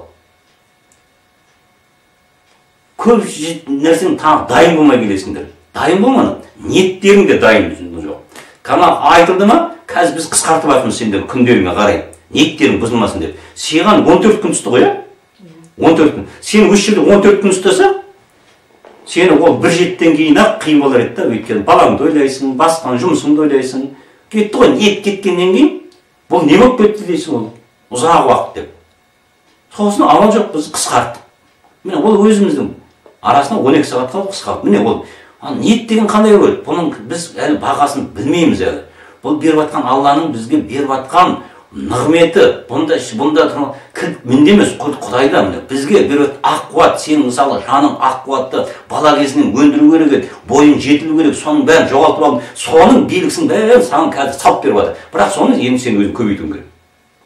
Көп нәрсең тағы дайын болмай келесіңдер. Дайын болма ниеттерің де дайын жоқ. Кана айтылды ма? Қазір біз қысқартып жатырмыз сендер күндеріңе қарай. Ниеттерің бұзылмасын деп. Саған он төрт күн түсті ғой иә? он төрт күн. Сен осы жерде он төрт күн ұстаса сені ол бір жетіден кейін ақ қиын болар еді да өйткені балаңды ойлайсың басқа жұмысыңды ойлайсың кетті ғой ниет кеткеннен кейін. Бұл не болып кетті дейсің ол? Ұзақ уақыт деп. Сосын амал жоқ біз қысқарттық. Міне ол өзіміздің арасында он екі сағатқа қысқарды міне ол ниет деген қандай болады бұның біз әлі бағасын білмейміз әлі. Бұл беріп жатқан алланың бізге беріп жатқан нығметі бұнда бұнда менде емес құдайда міне бізге береді ақ қуат сен мысалы жаның ақ қуатты бала кезінен өндіру керек еді бойың жетілу керек соның бәрін жоғалтып алдың соның белгісін бәрін саған қазір салып беріп жатыр. Бірақ соны енді сен өзің көбейтуің керек.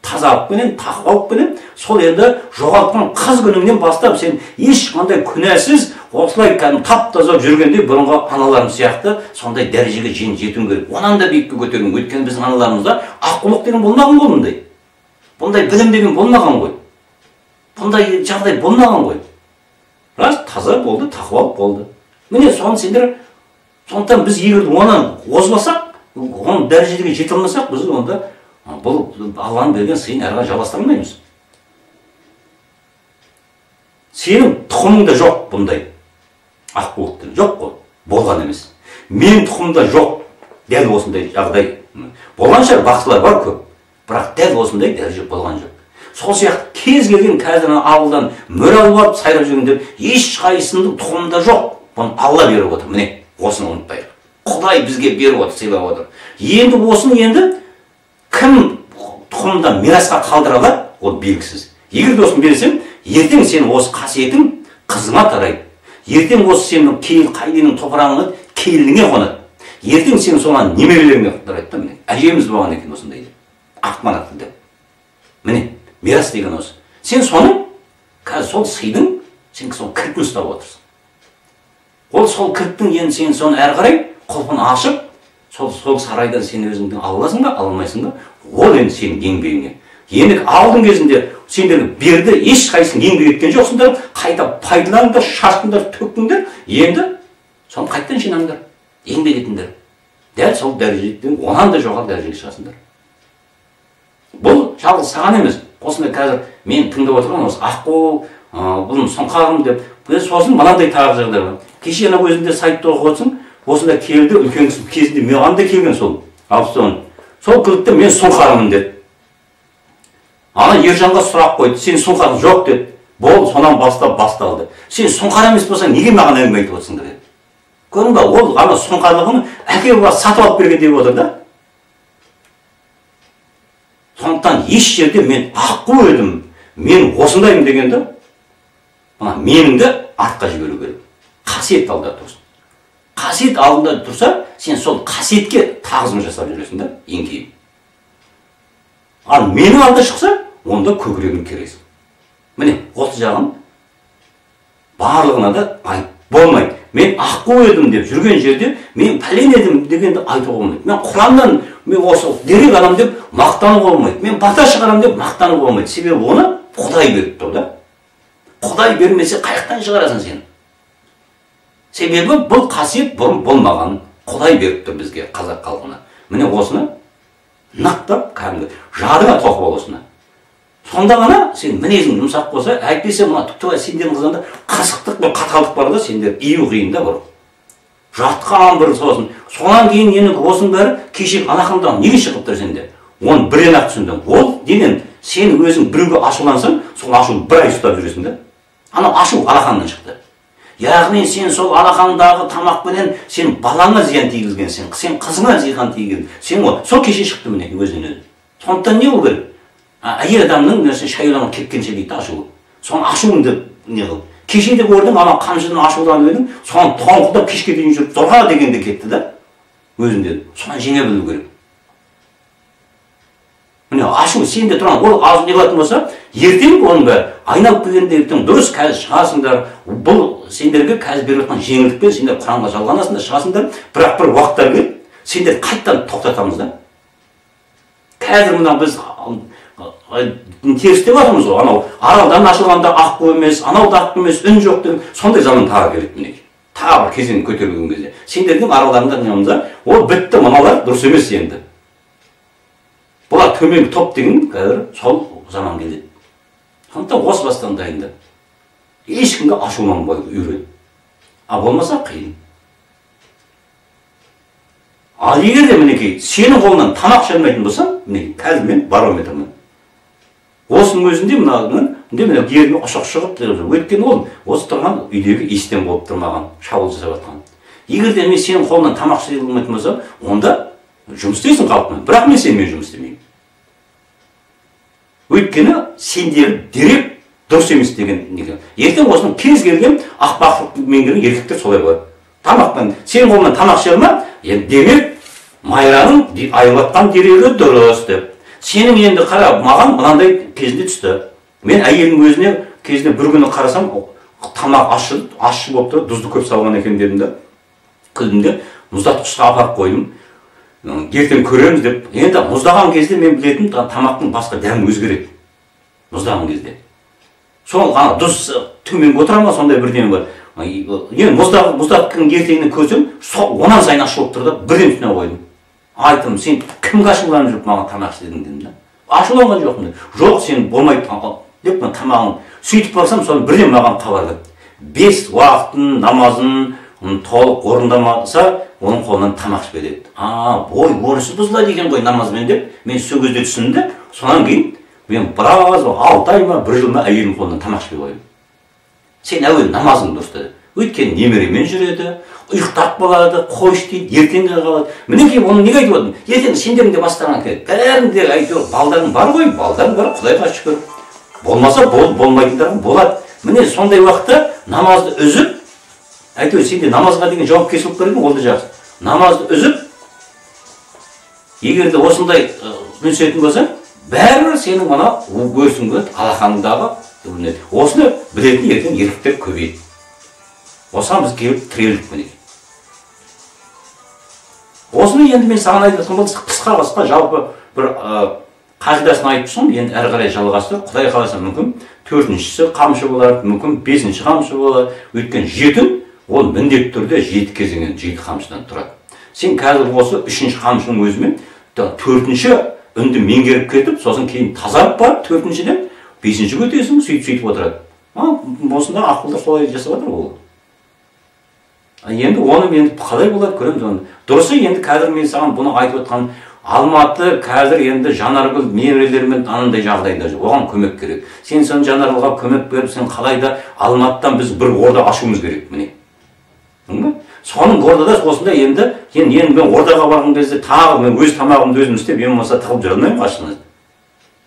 Тазалықпенен тақуалықпенен сол енді жоғалтқан қыз күніңнен бастап сен ешқандай күнәсіз осылай кәдімгі тап таза жүргенде бұрынғы аналарымыз сияқты сондай дәрежеге жен жетуің керек. Онан да биікке көтеруің өйткені біздің аналарымызда аққулық деген болмаған ғой бұндай бұндай білім деген болмаған ғой. Бұндай жағдай болмаған ғой. Рас таза болды тақуалық болды. Міне соны сендер сондықтан біз егер оны озбасақ оны дәрежеге жете алмасақ біз онда бұл алланың берген сыйын әрі қарай жалғастыра сенің тұқымыңда жоқ бұндай аққулық жоқ қой болған емес менің тұқымымда жоқ дәл осындай жағдай болған шығар бақсылар бар көп бірақ дәл осындай дәреже болған жоқ сол сияқты кез келген қазір ауылдан мөр алып алып сайрап жүргендер ешқайсысының тұқымында жоқ бұны алла беріп отыр міне осыны ұмытпайық құдай бізге беріп отыр сыйлап отыр енді осыны енді кім тұқымында мирасқа қалдыра алады ол белгісіз. Егер де осыны берсем ертең сен осы қасиетің қызыңа тарайды. Ертең осы сенің кейіл қайденің топырағыңа келініңе қонады. Ертең сен соған немерелеріңе тарайды да міне әжеміз болған екен осындай деп ақманат деп міне мирас деген осы. Сен соны қазір сол сыйдың сен сол кілтін ұстап отырсың. Ол сол кілттің енді сен соны әрі қарай құлпын ашып сол сол сарайдан сен өзіңді ала аласың ба ала алмайсың ба? Ол енді сенің еңбегіңе. Енді алдың кезінде сендер берді ешқайсың еңбек еткен жоқсыңдар қайта пайдаланыңдар шаштыңдар төктіңдер енді соны қайтадан жинаңдар еңбек етіңдер. Дәл сол дәрежеден онан да жоғары дәрежеге шығасыңдар. Бұл жалғыз саған емес. Осындай қазір мен тыңдап отырған осы аққу бұл сұңқарым деп. Сосын мынандай тағы жағдай бар. Кеше ана өзінде сайтта оқып отырсың осында келді үлкен кісі кезінде маған да келген сол алпыс сол кілтті мен сұңқармын деді ана ержанға сұрақ қойды сен сұңқарың жоқ деді болды сонан бастап басталды сен сұңқар емес болсаң неге маған әңгіме айтып отырсыңдар деді көрдің ба ол ана сұңқарлығын әке баба сатып алып берген деп отыр да сондықтан еш жерде мен аққу едім мен осындаймын дегенді мына меніңді артқа жіберу керек қасиет алдында тұрсын қасиет алдында тұрса сен сол қасиетке тағзым жасап жүресің да еңкейіп. Ал менің алдыма шықса онда көкірегін кересің міне осы жағын барлығына да айт болмайды. Мен аққу едім деп жүрген жерде мен пәлен едім дегенді айтуға болмайды. Мен құраннан мен осы дерек адам деп мақтануға болмайды. Мен бата шығарамын деп мақтануға болмайды. Себебі оны құдай беріп тұр да. Құдай бермесе қай жақтан шығарасың сен себебі бұл қасиет бұрын болмаған құдай беріп тұр бізге қазақ халқына. Міне осыны нақтап кәдімгі жадыңа тоқып ал осыны. Сонда ғана сен мінезің жұмсақ болса әйтпесе мына түктібай сендердің қыздарда қырсықтық бір қаталдық бар да сендер ию қиын да бір жатқан бір сосын содан кейін енді осының бәрі кеше алақандағы неге шығып тұр сенде оны бірден ақ түсіндім ол деген сен өзің біреуге ашулансаң сол ашу бір ай ұстап жүресің да. Анау ашу алақаннан шықты. Яғни сен сол алақандағы тамақпенен сен балаңа зиян тигізгенсің сен қызыңа зиян тиген сен ол сол кеше шықты міне өзінен өзі сондықтан не болу керек? Әйел адамның нәрсе кеткенше дейді ашуы соны ашуыңды не қыл? Кеше де көрдім ана қамшыдан ашуланып едің соны тоңқылдап кешке дейін жүріп дұрға дегенде кетті да өзінде. Соны жеңе білу керек. Міне ашу сенде тұрған ол не қылатын болса ертең оның бәрі айналып келгенде ертең дұрыс қазір шығасыңдар. Бұл сендерге қазір беріп жатқан жеңілдікпен сендер құранға жалғанасыңдар шығасыңдар. Бірақ бір уақыттар келеді сендер қайтадан тоқтатамыз да. Қазір мына біз теріс деп жатырмыз ғой. Анау аралдан ашылғанда аққу емес анау да аққу емес үн жоқ деген сондай заман тағы келеді мінекей тағы бір кезең көтерілген кезде. Сендердің араларыңда ол бітті мыналар дұрыс емес енді. Бұлар төменгі топ деген қазір сол заман келеді сондықтан осы бастан дайында ешкімге ашуланбай үйрен а болмаса қиын ал егер де мінекей сенің қолыңнан тамақ жемейтін болсаң міне қазір мен барометрмін осының өзінде мына міне ұшақ шығып өйткені ол осы тұрған үйдегі иістен болып тұр маған шабуыл жасап жатқан егер де мен сенің қолыңнан тамақ іше алмайтын болсам онда жұмыс істейсің қалпыңа бірақ мен сенімен жұмыс істемеймін өйткені сендер дерек дұрыс емес деген неге? Ертең осының кез келген ақпақтық меңгерген еркектер солай болады. Тамақтан сенің қолыңнан тамақ іше алма демек майраның айтып жатқан дерегі дұрыс деп. Сенің енді қара маған мынандай кезінде түсті. Мен әйелімнің өзіне кезінде бір күні қарасам тамақ ащы ащы болып тұр тұзды көп салған екен дедім да күлдім де мұздатқышқа апарып қойдым. Ертең көреміз деп. Енді мұздаған кезде мен білетін тамақтың басқа дәмі өзгереді. Мұздаған кезде. Сол ана тұз төмен отыра ма сондай бірдеңе бар. Енді мұздатқан ертеңіне көрсем онан сайын ащы болып тұр да бірден үстіне қойдым. Айттым сен кімге ашуланып жүріп маған тамақ істедің дедім да. Ашуланған жоқпын жоқ сен болмайды деп тамағын сөйтіп барсам соны бірден маған хабар келді бес уақытын намазын толық орындамаса оның қолынан тамақ ішпе а ой онысы бұзылады екен ғой намазбен деп мен сол кезде түсіндім содан кейін мен біраз алты ай ма бір жыл ма әйелімнің қолынан тамақ ішпей қойдым сен әуелі намазың дұрыс деді өйткені немеремен жүреді ұйықтап қалады қойшы дейді ертеңге қалады мінекей оны неге айтып отырмын ертең сендердің де бастарыңа келеді бәрінде әйтеуір балдарың бар ғой балдарың бар құдайға шүкір болмаса бол, болмайтындарың болады міне сондай уақытта намазды үзіп әйтеуір сенде намазға деген жауапкершілік бар екен ол да жақсы. Намазды үзіп егер де осындай үнсетін болсаң бәрібір сенің мына өрісіңді алақаныңдағы осыны білетін ертең еркектер көбейеді. Осыған біз келіп тірелдік мінекей осыны енді мен саған айтып жатқан қысқа қысқа жалпы бір қағидасын айтып тұрсың енді әрі қарай жалғастыр құдай қаласа мүмкін төртіншісі қамшы болар мүмкін бесінші қамшы болар. Өйткені жеті ол міндетті түрде жеті кезеңнен жеті қамшыдан тұрады. Сен қазір осы үшінші қамшының өзімен төртінші үнді меңгеріп кетіп сосын кейін тазарып барып төртіншіден бесіншіге өтесің сөйтіп сөйтіп отырады. Осында ақылдар солай жасап жатыр ол? Енді оны енді қалай болады көреміз оны. Дұрысы енді қазір мен саған бұны айтып отқан алматы қазір енді жанаргүл немерелерімен анандай жағдайда оған көмек керек. Сен сон жанаргүлға көмек беріп сен қалай да алматыдан біз бір орда ашуымыз керек міне. Соның ордада осындай енді енді енді мен ордаға барған кезде тағы мен өз тамағымды өзім істеп ең болмаса тығылып жүре алмаймын қашыңыз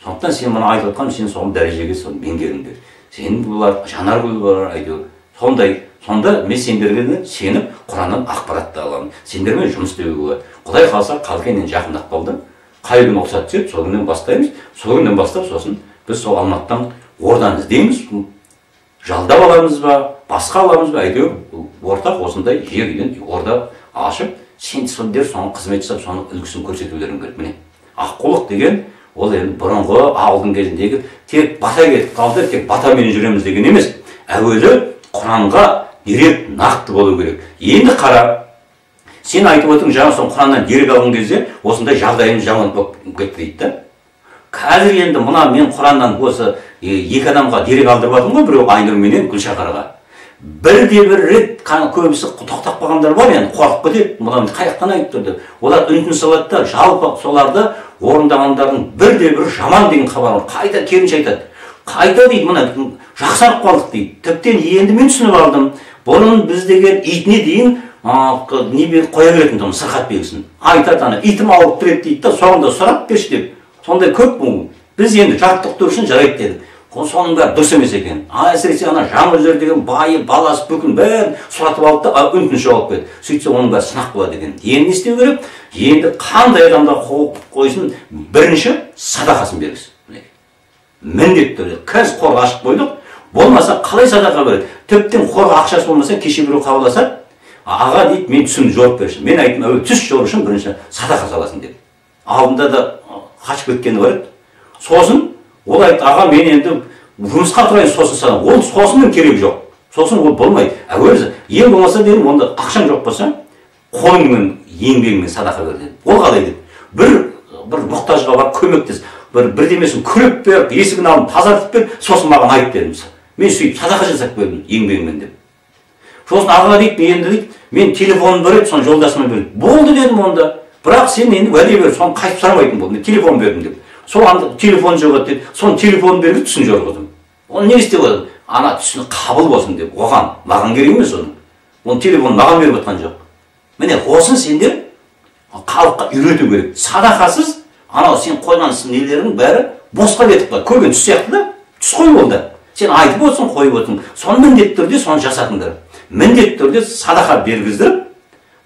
сондықтан сен мұны айтып отқаным сен сол дәрежеге соны меңгеріңдер. сен бұлар жанаргүл бар әйтеуір. сондай сонда мен сендерге сеніп құраннан ақпаратты аламын. сендермен жұмыс істеуге болады. құдай қаласа қалкеннен жақындап қалды қай күні рұқсат түседі сол күннен бастаймыз. сол күннен бастап сосын біз сол алматыдан орданы іздейміз. жалдап аламыз ба? Басқа аламыз ба әйтеуір ортақ осындай жер үйден орда ашып сен сендер соған қызмет жасап соның үлгісін көрсетулерің керек. Міне аққулық деген ол енді бұрынғы ауылдың кезіндегі тек бата кетіп қалды тек батамен жүреміз деген емес. Әуелі құранға дерек нақты болу керек. Енді қара сен айтып отырсың жаңа сол құраннан дерек алған кезде осындай жағдайымыз жаман болып кетті дейді да. Қазір енді мына мен құраннан осы екі адамға дерек алдырып жатырмын ғой біреу айнұр менен гүлшахарға бірде бір рет көбісі тоқтап қалғандар бар енді қорқып кетеді. Мынау қай жақтан айтып тұр деп. Олар үн салады да жалпы соларды орындағандардың бірде бір жаман деген хабар қайта керісінше айтады. Қайта дейді мына жақсарып қалдық дейді. Тіптен енді мен түсініп алдым бұрын біз деген итіне дейін не қоя беретін тұғын сырқат белгісін. Айтады ана итім ауырып тұр еді дейді да соңында сұрап берші деп. Сондай көп біз енді жаттықтыру үшін жарайды дедік. Бәрі дұрыс емес екен. Әсіресе ана жаңылжер деген байы баласы бүкіл бәрін сұратып алды да үн жауап берді сөйтсе оның бәрі сынақ болады екен. Енді не істеу керек? Енді қандай адамдар қойсын бірінші садақасын бергізсін міндетті түрде қазір қорға ашып қойдық болмаса қалай садақа береді? Тіптен қорға ақшасы болмаса кеше біреу хабарласады. Аға дейді мен түсімді жауап берші мен айттым әуелі түс жору үшін бірінші садақа саласың деп. Алдында да қашып кеткені бар еді. Сосын ол айтты аға мен енді жұмысқа тұрайын сосын саламын ол сосынның керегі жоқ. Сосын ол болмайды. Әуелі ең болмаса дедім онда ақшаң жоқ болса қолыңмен еңбегіңмен садақа бер деді ол қалай деді. Бір бір мұқтажға барып көмектес бір бірдемесін күреп беріп есігін алып тазартып бер сосын маған айт дедім. Мен сөйтіп садақа жасап бердім еңбегіммен деп. Сосын аға дейді енді дейді мен телефонымды береді соны жолдасыма берді болды дедім онда. Бірақ сен енді уәде бер соны қайтып сұрамайтын болдым мен телефон бердім деп. Сол анда телефон жоқ еді деді. Соны телефонын беріп түсін жорғыздым оны не істеп жатыр ана түсіні қабыл болсын деп. Оған маған керек емес оның оның телефонын маған беріп жатқан жоқ. Міне осыны сендер халыққа үйрету керек. Садақасыз. Анау сен қойған нелерің бәрі босқа кетіп қалады көрген түс сияқты да. Түс қой ол да. Сен айтып отырсың қойып отырсың. Соны міндетті түрде соны жасатыңдар. Міндетті түрде садақа бергіздіріп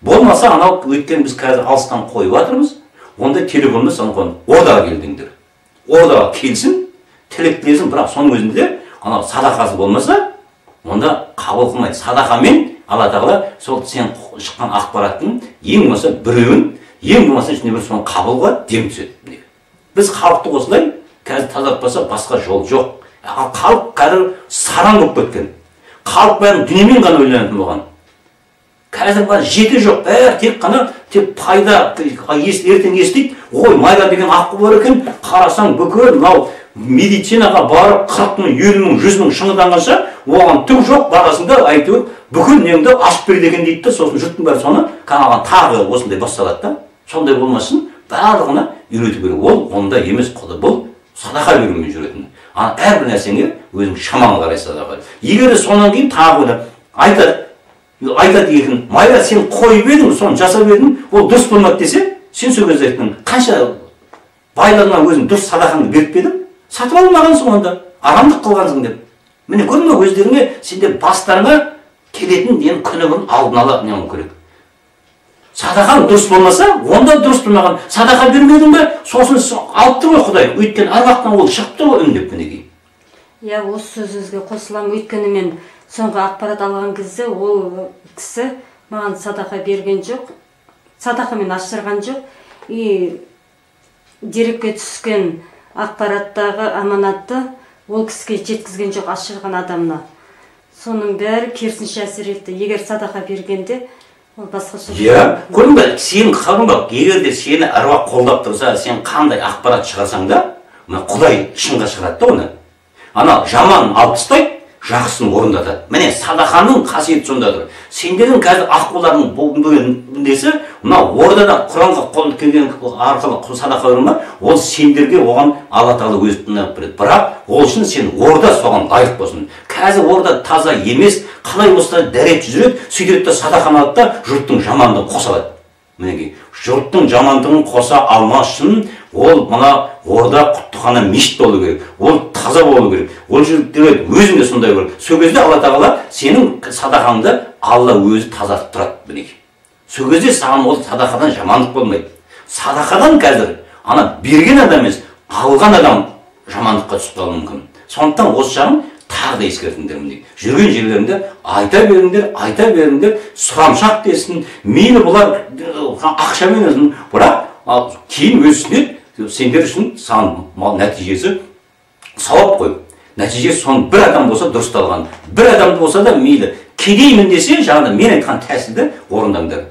болмаса анау өйткені біз қазір алыстан қойып жатырмыз онда телефонмен соны ордаға келдіңдер. Ордаға келсін тілек тілесін бірақ соның өзінде анау садақасы болмаса онда қабыл қылмайды. Садақамен алла тағала сол сен шыққан ақпараттың ең болмаса біреуін ең болмаса ішінде бір соны қабыл қылады дем түседі біз халықты осылай қазір тазартпаса басқа жол жоқ. Ал халық қазір сараң болып кеткен. Халық бәрін дүниемен ғана ойланатын болған. Қазір бар жеке жоқ. Бәрі тек қана тек пайда ертең естиді ой майра деген аққу бар екен қарасаң бүкіл мынау медицинаға барып қырық мың елу мың жүз мың шыңғыданғанша оған түк жоқ барасың да әйтеуір бүкіл неңді ашып береді екен дейді да сосын жұрттың бәрі соны канаған тағы осындай басталады да сондай болмасын барлығына үйрету керек. Ол онда емес құды бұл садақа берумен жүретін. Ана әрбір нәрсеңе өзің шамаңа қарай садақа егер сонан кейін тағы айтады айтады екен майра сен қойып едің соны жасап едің ол дұрыс болмады десе сен сол кезде айттың қанша байлығыңа өзің дұрыс садақаңды беріп пе едің сатып алмағансың онда арамдық қылғансың деп міне көрдің ба өздеріңе сендер бастарыңа келетін нені күні бұрын алдын ала не керек садақаң дұрыс болмаса онда дұрыс болмаған садақа бермедің бе сосын алып тұр ғой құдай өйткені әр ол шығып тұр ғой үндеп мінекей иә осы сөзіңізге қосыламын өйткені мен соңғы ақпарат алған кезде ол кісі маған садақа берген жоқ садақамен ашырған жоқ. И дерекке түскен ақпараттағы аманатты ол кісіге жеткізген жоқ ашырған адамына соның бәрі керісінше әсер етті. Егер садақа бергенде ол басқаша иә көрдің ба сен қалың ба? Егер де сені әруақ қолдап тұрса сен қандай ақпарат шығарсаң да мына құдай шынға шығарады да оны. Ана жаман алып тастайды жақсысын орындатады міне садақаның қасиеті сонда тұр. Сендердің қазір аққулардың несі мына ордада құранға қол келген арқылы садақа беру ол сендерге оған алла тағала өзі бірақ ол үшін сен орда соған лайық болсын. Қазір орда таза емес қалай болса дәрет жүреді сөйтеді да садақаны алады да жұрттың жамандығын қоса алады. Мінекей жұрттың жамандығын қоса алмас үшін ол мына орда құттықана мешіт болу керек ол таза болу керек. Ол жерде өзің де сондай болу сол кезде алла тағала сенің садақаңды алла өзі тазартып тұрады мінекей. Сол кезде саған ол садақадан жамандық болмайды. Садақадан қазір ана берген адам емес алған адам жамандыққа түсіп қалуы мүмкін. Сондықтан осы жағын тағы да ескертіңдер мінекей жүрген жерлерінде айта беріңдер айта беріңдер сұрамшақ десін мейлі бұлар ақшамен өзін бірақ кейін өзі түсінеді сендер үшін саған нәтижесі сауап қой. Нәтижесі соны бір адам болса дұрысталған бір адам болса да мейлі. Кедеймін десе жаңағыда мен айтқан тәсілді орындаңдар.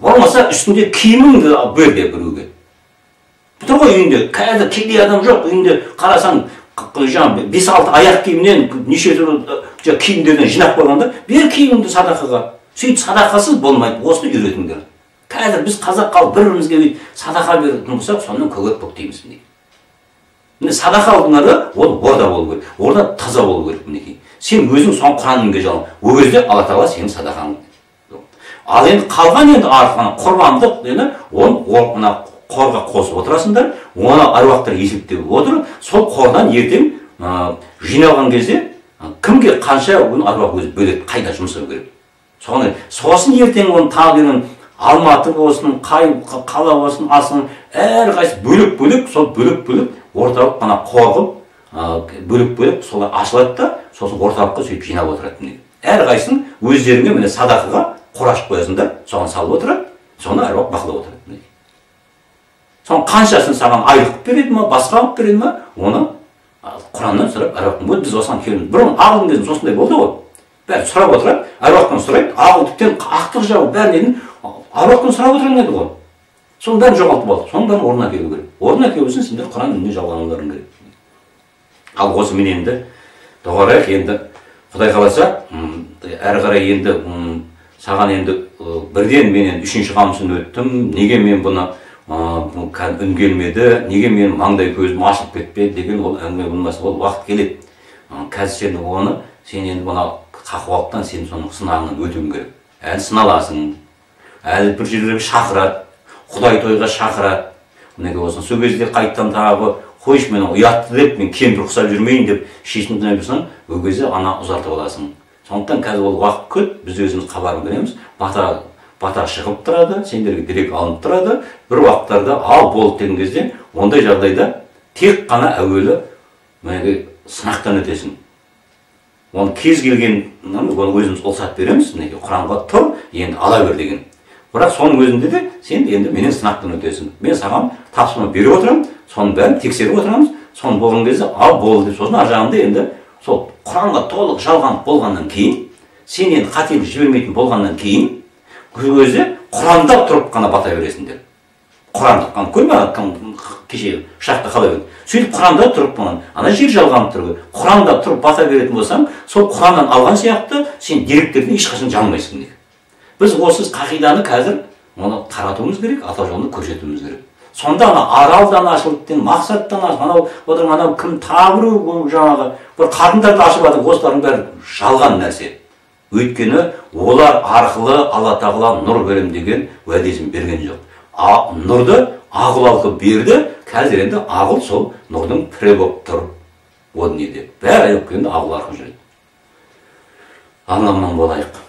Болмаса үстінде киіміңді бер де біреуге тұр ғой үйінде қазір кедей адам жоқ үйінде қарасаң жаңағы бес алты аяқ киімнен неше түрлі киімдерден жинап қойғанда бер киіміңді садақаға. Сөйтіп садақасыз болмайды осыны үйретіңдер. Қазір біз қазақ халық бір бірімізге бүйтіп садақа беретін болсақ сонымен көгеріп бүктейміз мінекей міне. Садақа алдыңарда ол орда болу керек орда таза болу керек мінекей. Сен өзің соған құранмен жал ол кезде алла тағала сенің садақаң. Ал енді қалған енді артқаны құрбандық енді оны мына қорға қосып отырасыңдар оны әруақтар есептеп отыр сол қордан ертең жиналған кезде кімге қанша оны әруақ өзі бөледі қайда жұмсау керек? Соны сосын ертең оны тағы алматы болсын қай қала болсын асын әрқайсысы бөлек бөлек сол бөлек бөлек орталық ана қор бөлек бөлек солар ашылады да сосын орталыққа сөйтіп жинап отырады міне. Әрқайсысын өздеріңе міне садақаға қор ашып қоясыңдар соған салып отырады соны әруақ бақылап отырады соның қаншасын саған айлық береді ма басқа қылып береді ма оны құраннан сұрап әруақтан біз осыған келеміз бұрын ағылым кезінде осындай болды ғой. Бәрі сұрап отырады әруақтан сұрайды ағыл тіптен ақтық жауы бәрінен аруақтан сұрап отырған еді ғой. Соның бәрін жоғалтып алды соның бәрін орнына әкелу керек. Орнына әкелу үшін сендер құран үніне жалғануларың керек. Ал осы мен енді доғарайық енді құдай қаласа әрі қарай енді саған енді бірден мен енді үшінші қамысын өттім. Неге мен бұны үн келмеді неге менің маңдай көзім ашылып кетпеді деген ол әңгіме болмаса ол уақыт келеді. Қазір сен оны сен енді мына қақуалықтан сен соның сынағынан өтуің керек. Әлі сыналасың. Әлі бір жерлерге шақырады. Құдай тойға шақырады. Мінекей осы сол кезде қайтадан тағы қойшы мен ұятты деп мен кемпір ұқсап жүрмейін деп шешініп тұрсаң ол кезде ана ұзартып аласың. Сондықтан қазір ол уақыт көп біз өзіміз хабарын береміз бата бата шығып тұрады сендерге дерек алынып тұрады. Бір уақыттарда ал болды деген кезде ондай жағдайда тек қана әуелі мінекей сынақтан өтесің оны кез келген оны өзіміз ұлсат береміз мінекей құранға тұр енді ала бер деген. Бірақ соның өзінде де сен енді менен сынақтан өтесің. Мен саған тапсырма беріп отырамын соның бәрін тексеріп отырамыз. Соны болған кезде ал болды деп сосын ар жағында енді сол құранға толық жалғанып болғаннан кейін сен енді қателік жібермейтін болғаннан кейін ол кезде құрандап тұрып қана бата бересіңдер құрандық көрме кеше шақта қалай еді сөйтіп құранда тұрып ана жер жалғанып тұр құранда тұрып бата беретін болсаң сол құраннан алған сияқты сен деректерден ешқашан жалмайсың біз осы қағиданы қазір оны таратуымыз керек ата жолды көрсетуіміз керек сонда ана аралдан ашылды мақсаттан ашылды анау отырған анау кім тағы біреу жаңағы бір қатындарды ашып жатыр осылардың бәрі жалған нәрсе өйткені олар арқылы алла тағала нұр беремін деген уәдесін берген жоқ. А нұрды ағыл алқы берді қазір енді ағыл сол нұрдың пірі болып тұр. О дүниеде бәрі келгенде ағыл арқылы жүреді. Болайық.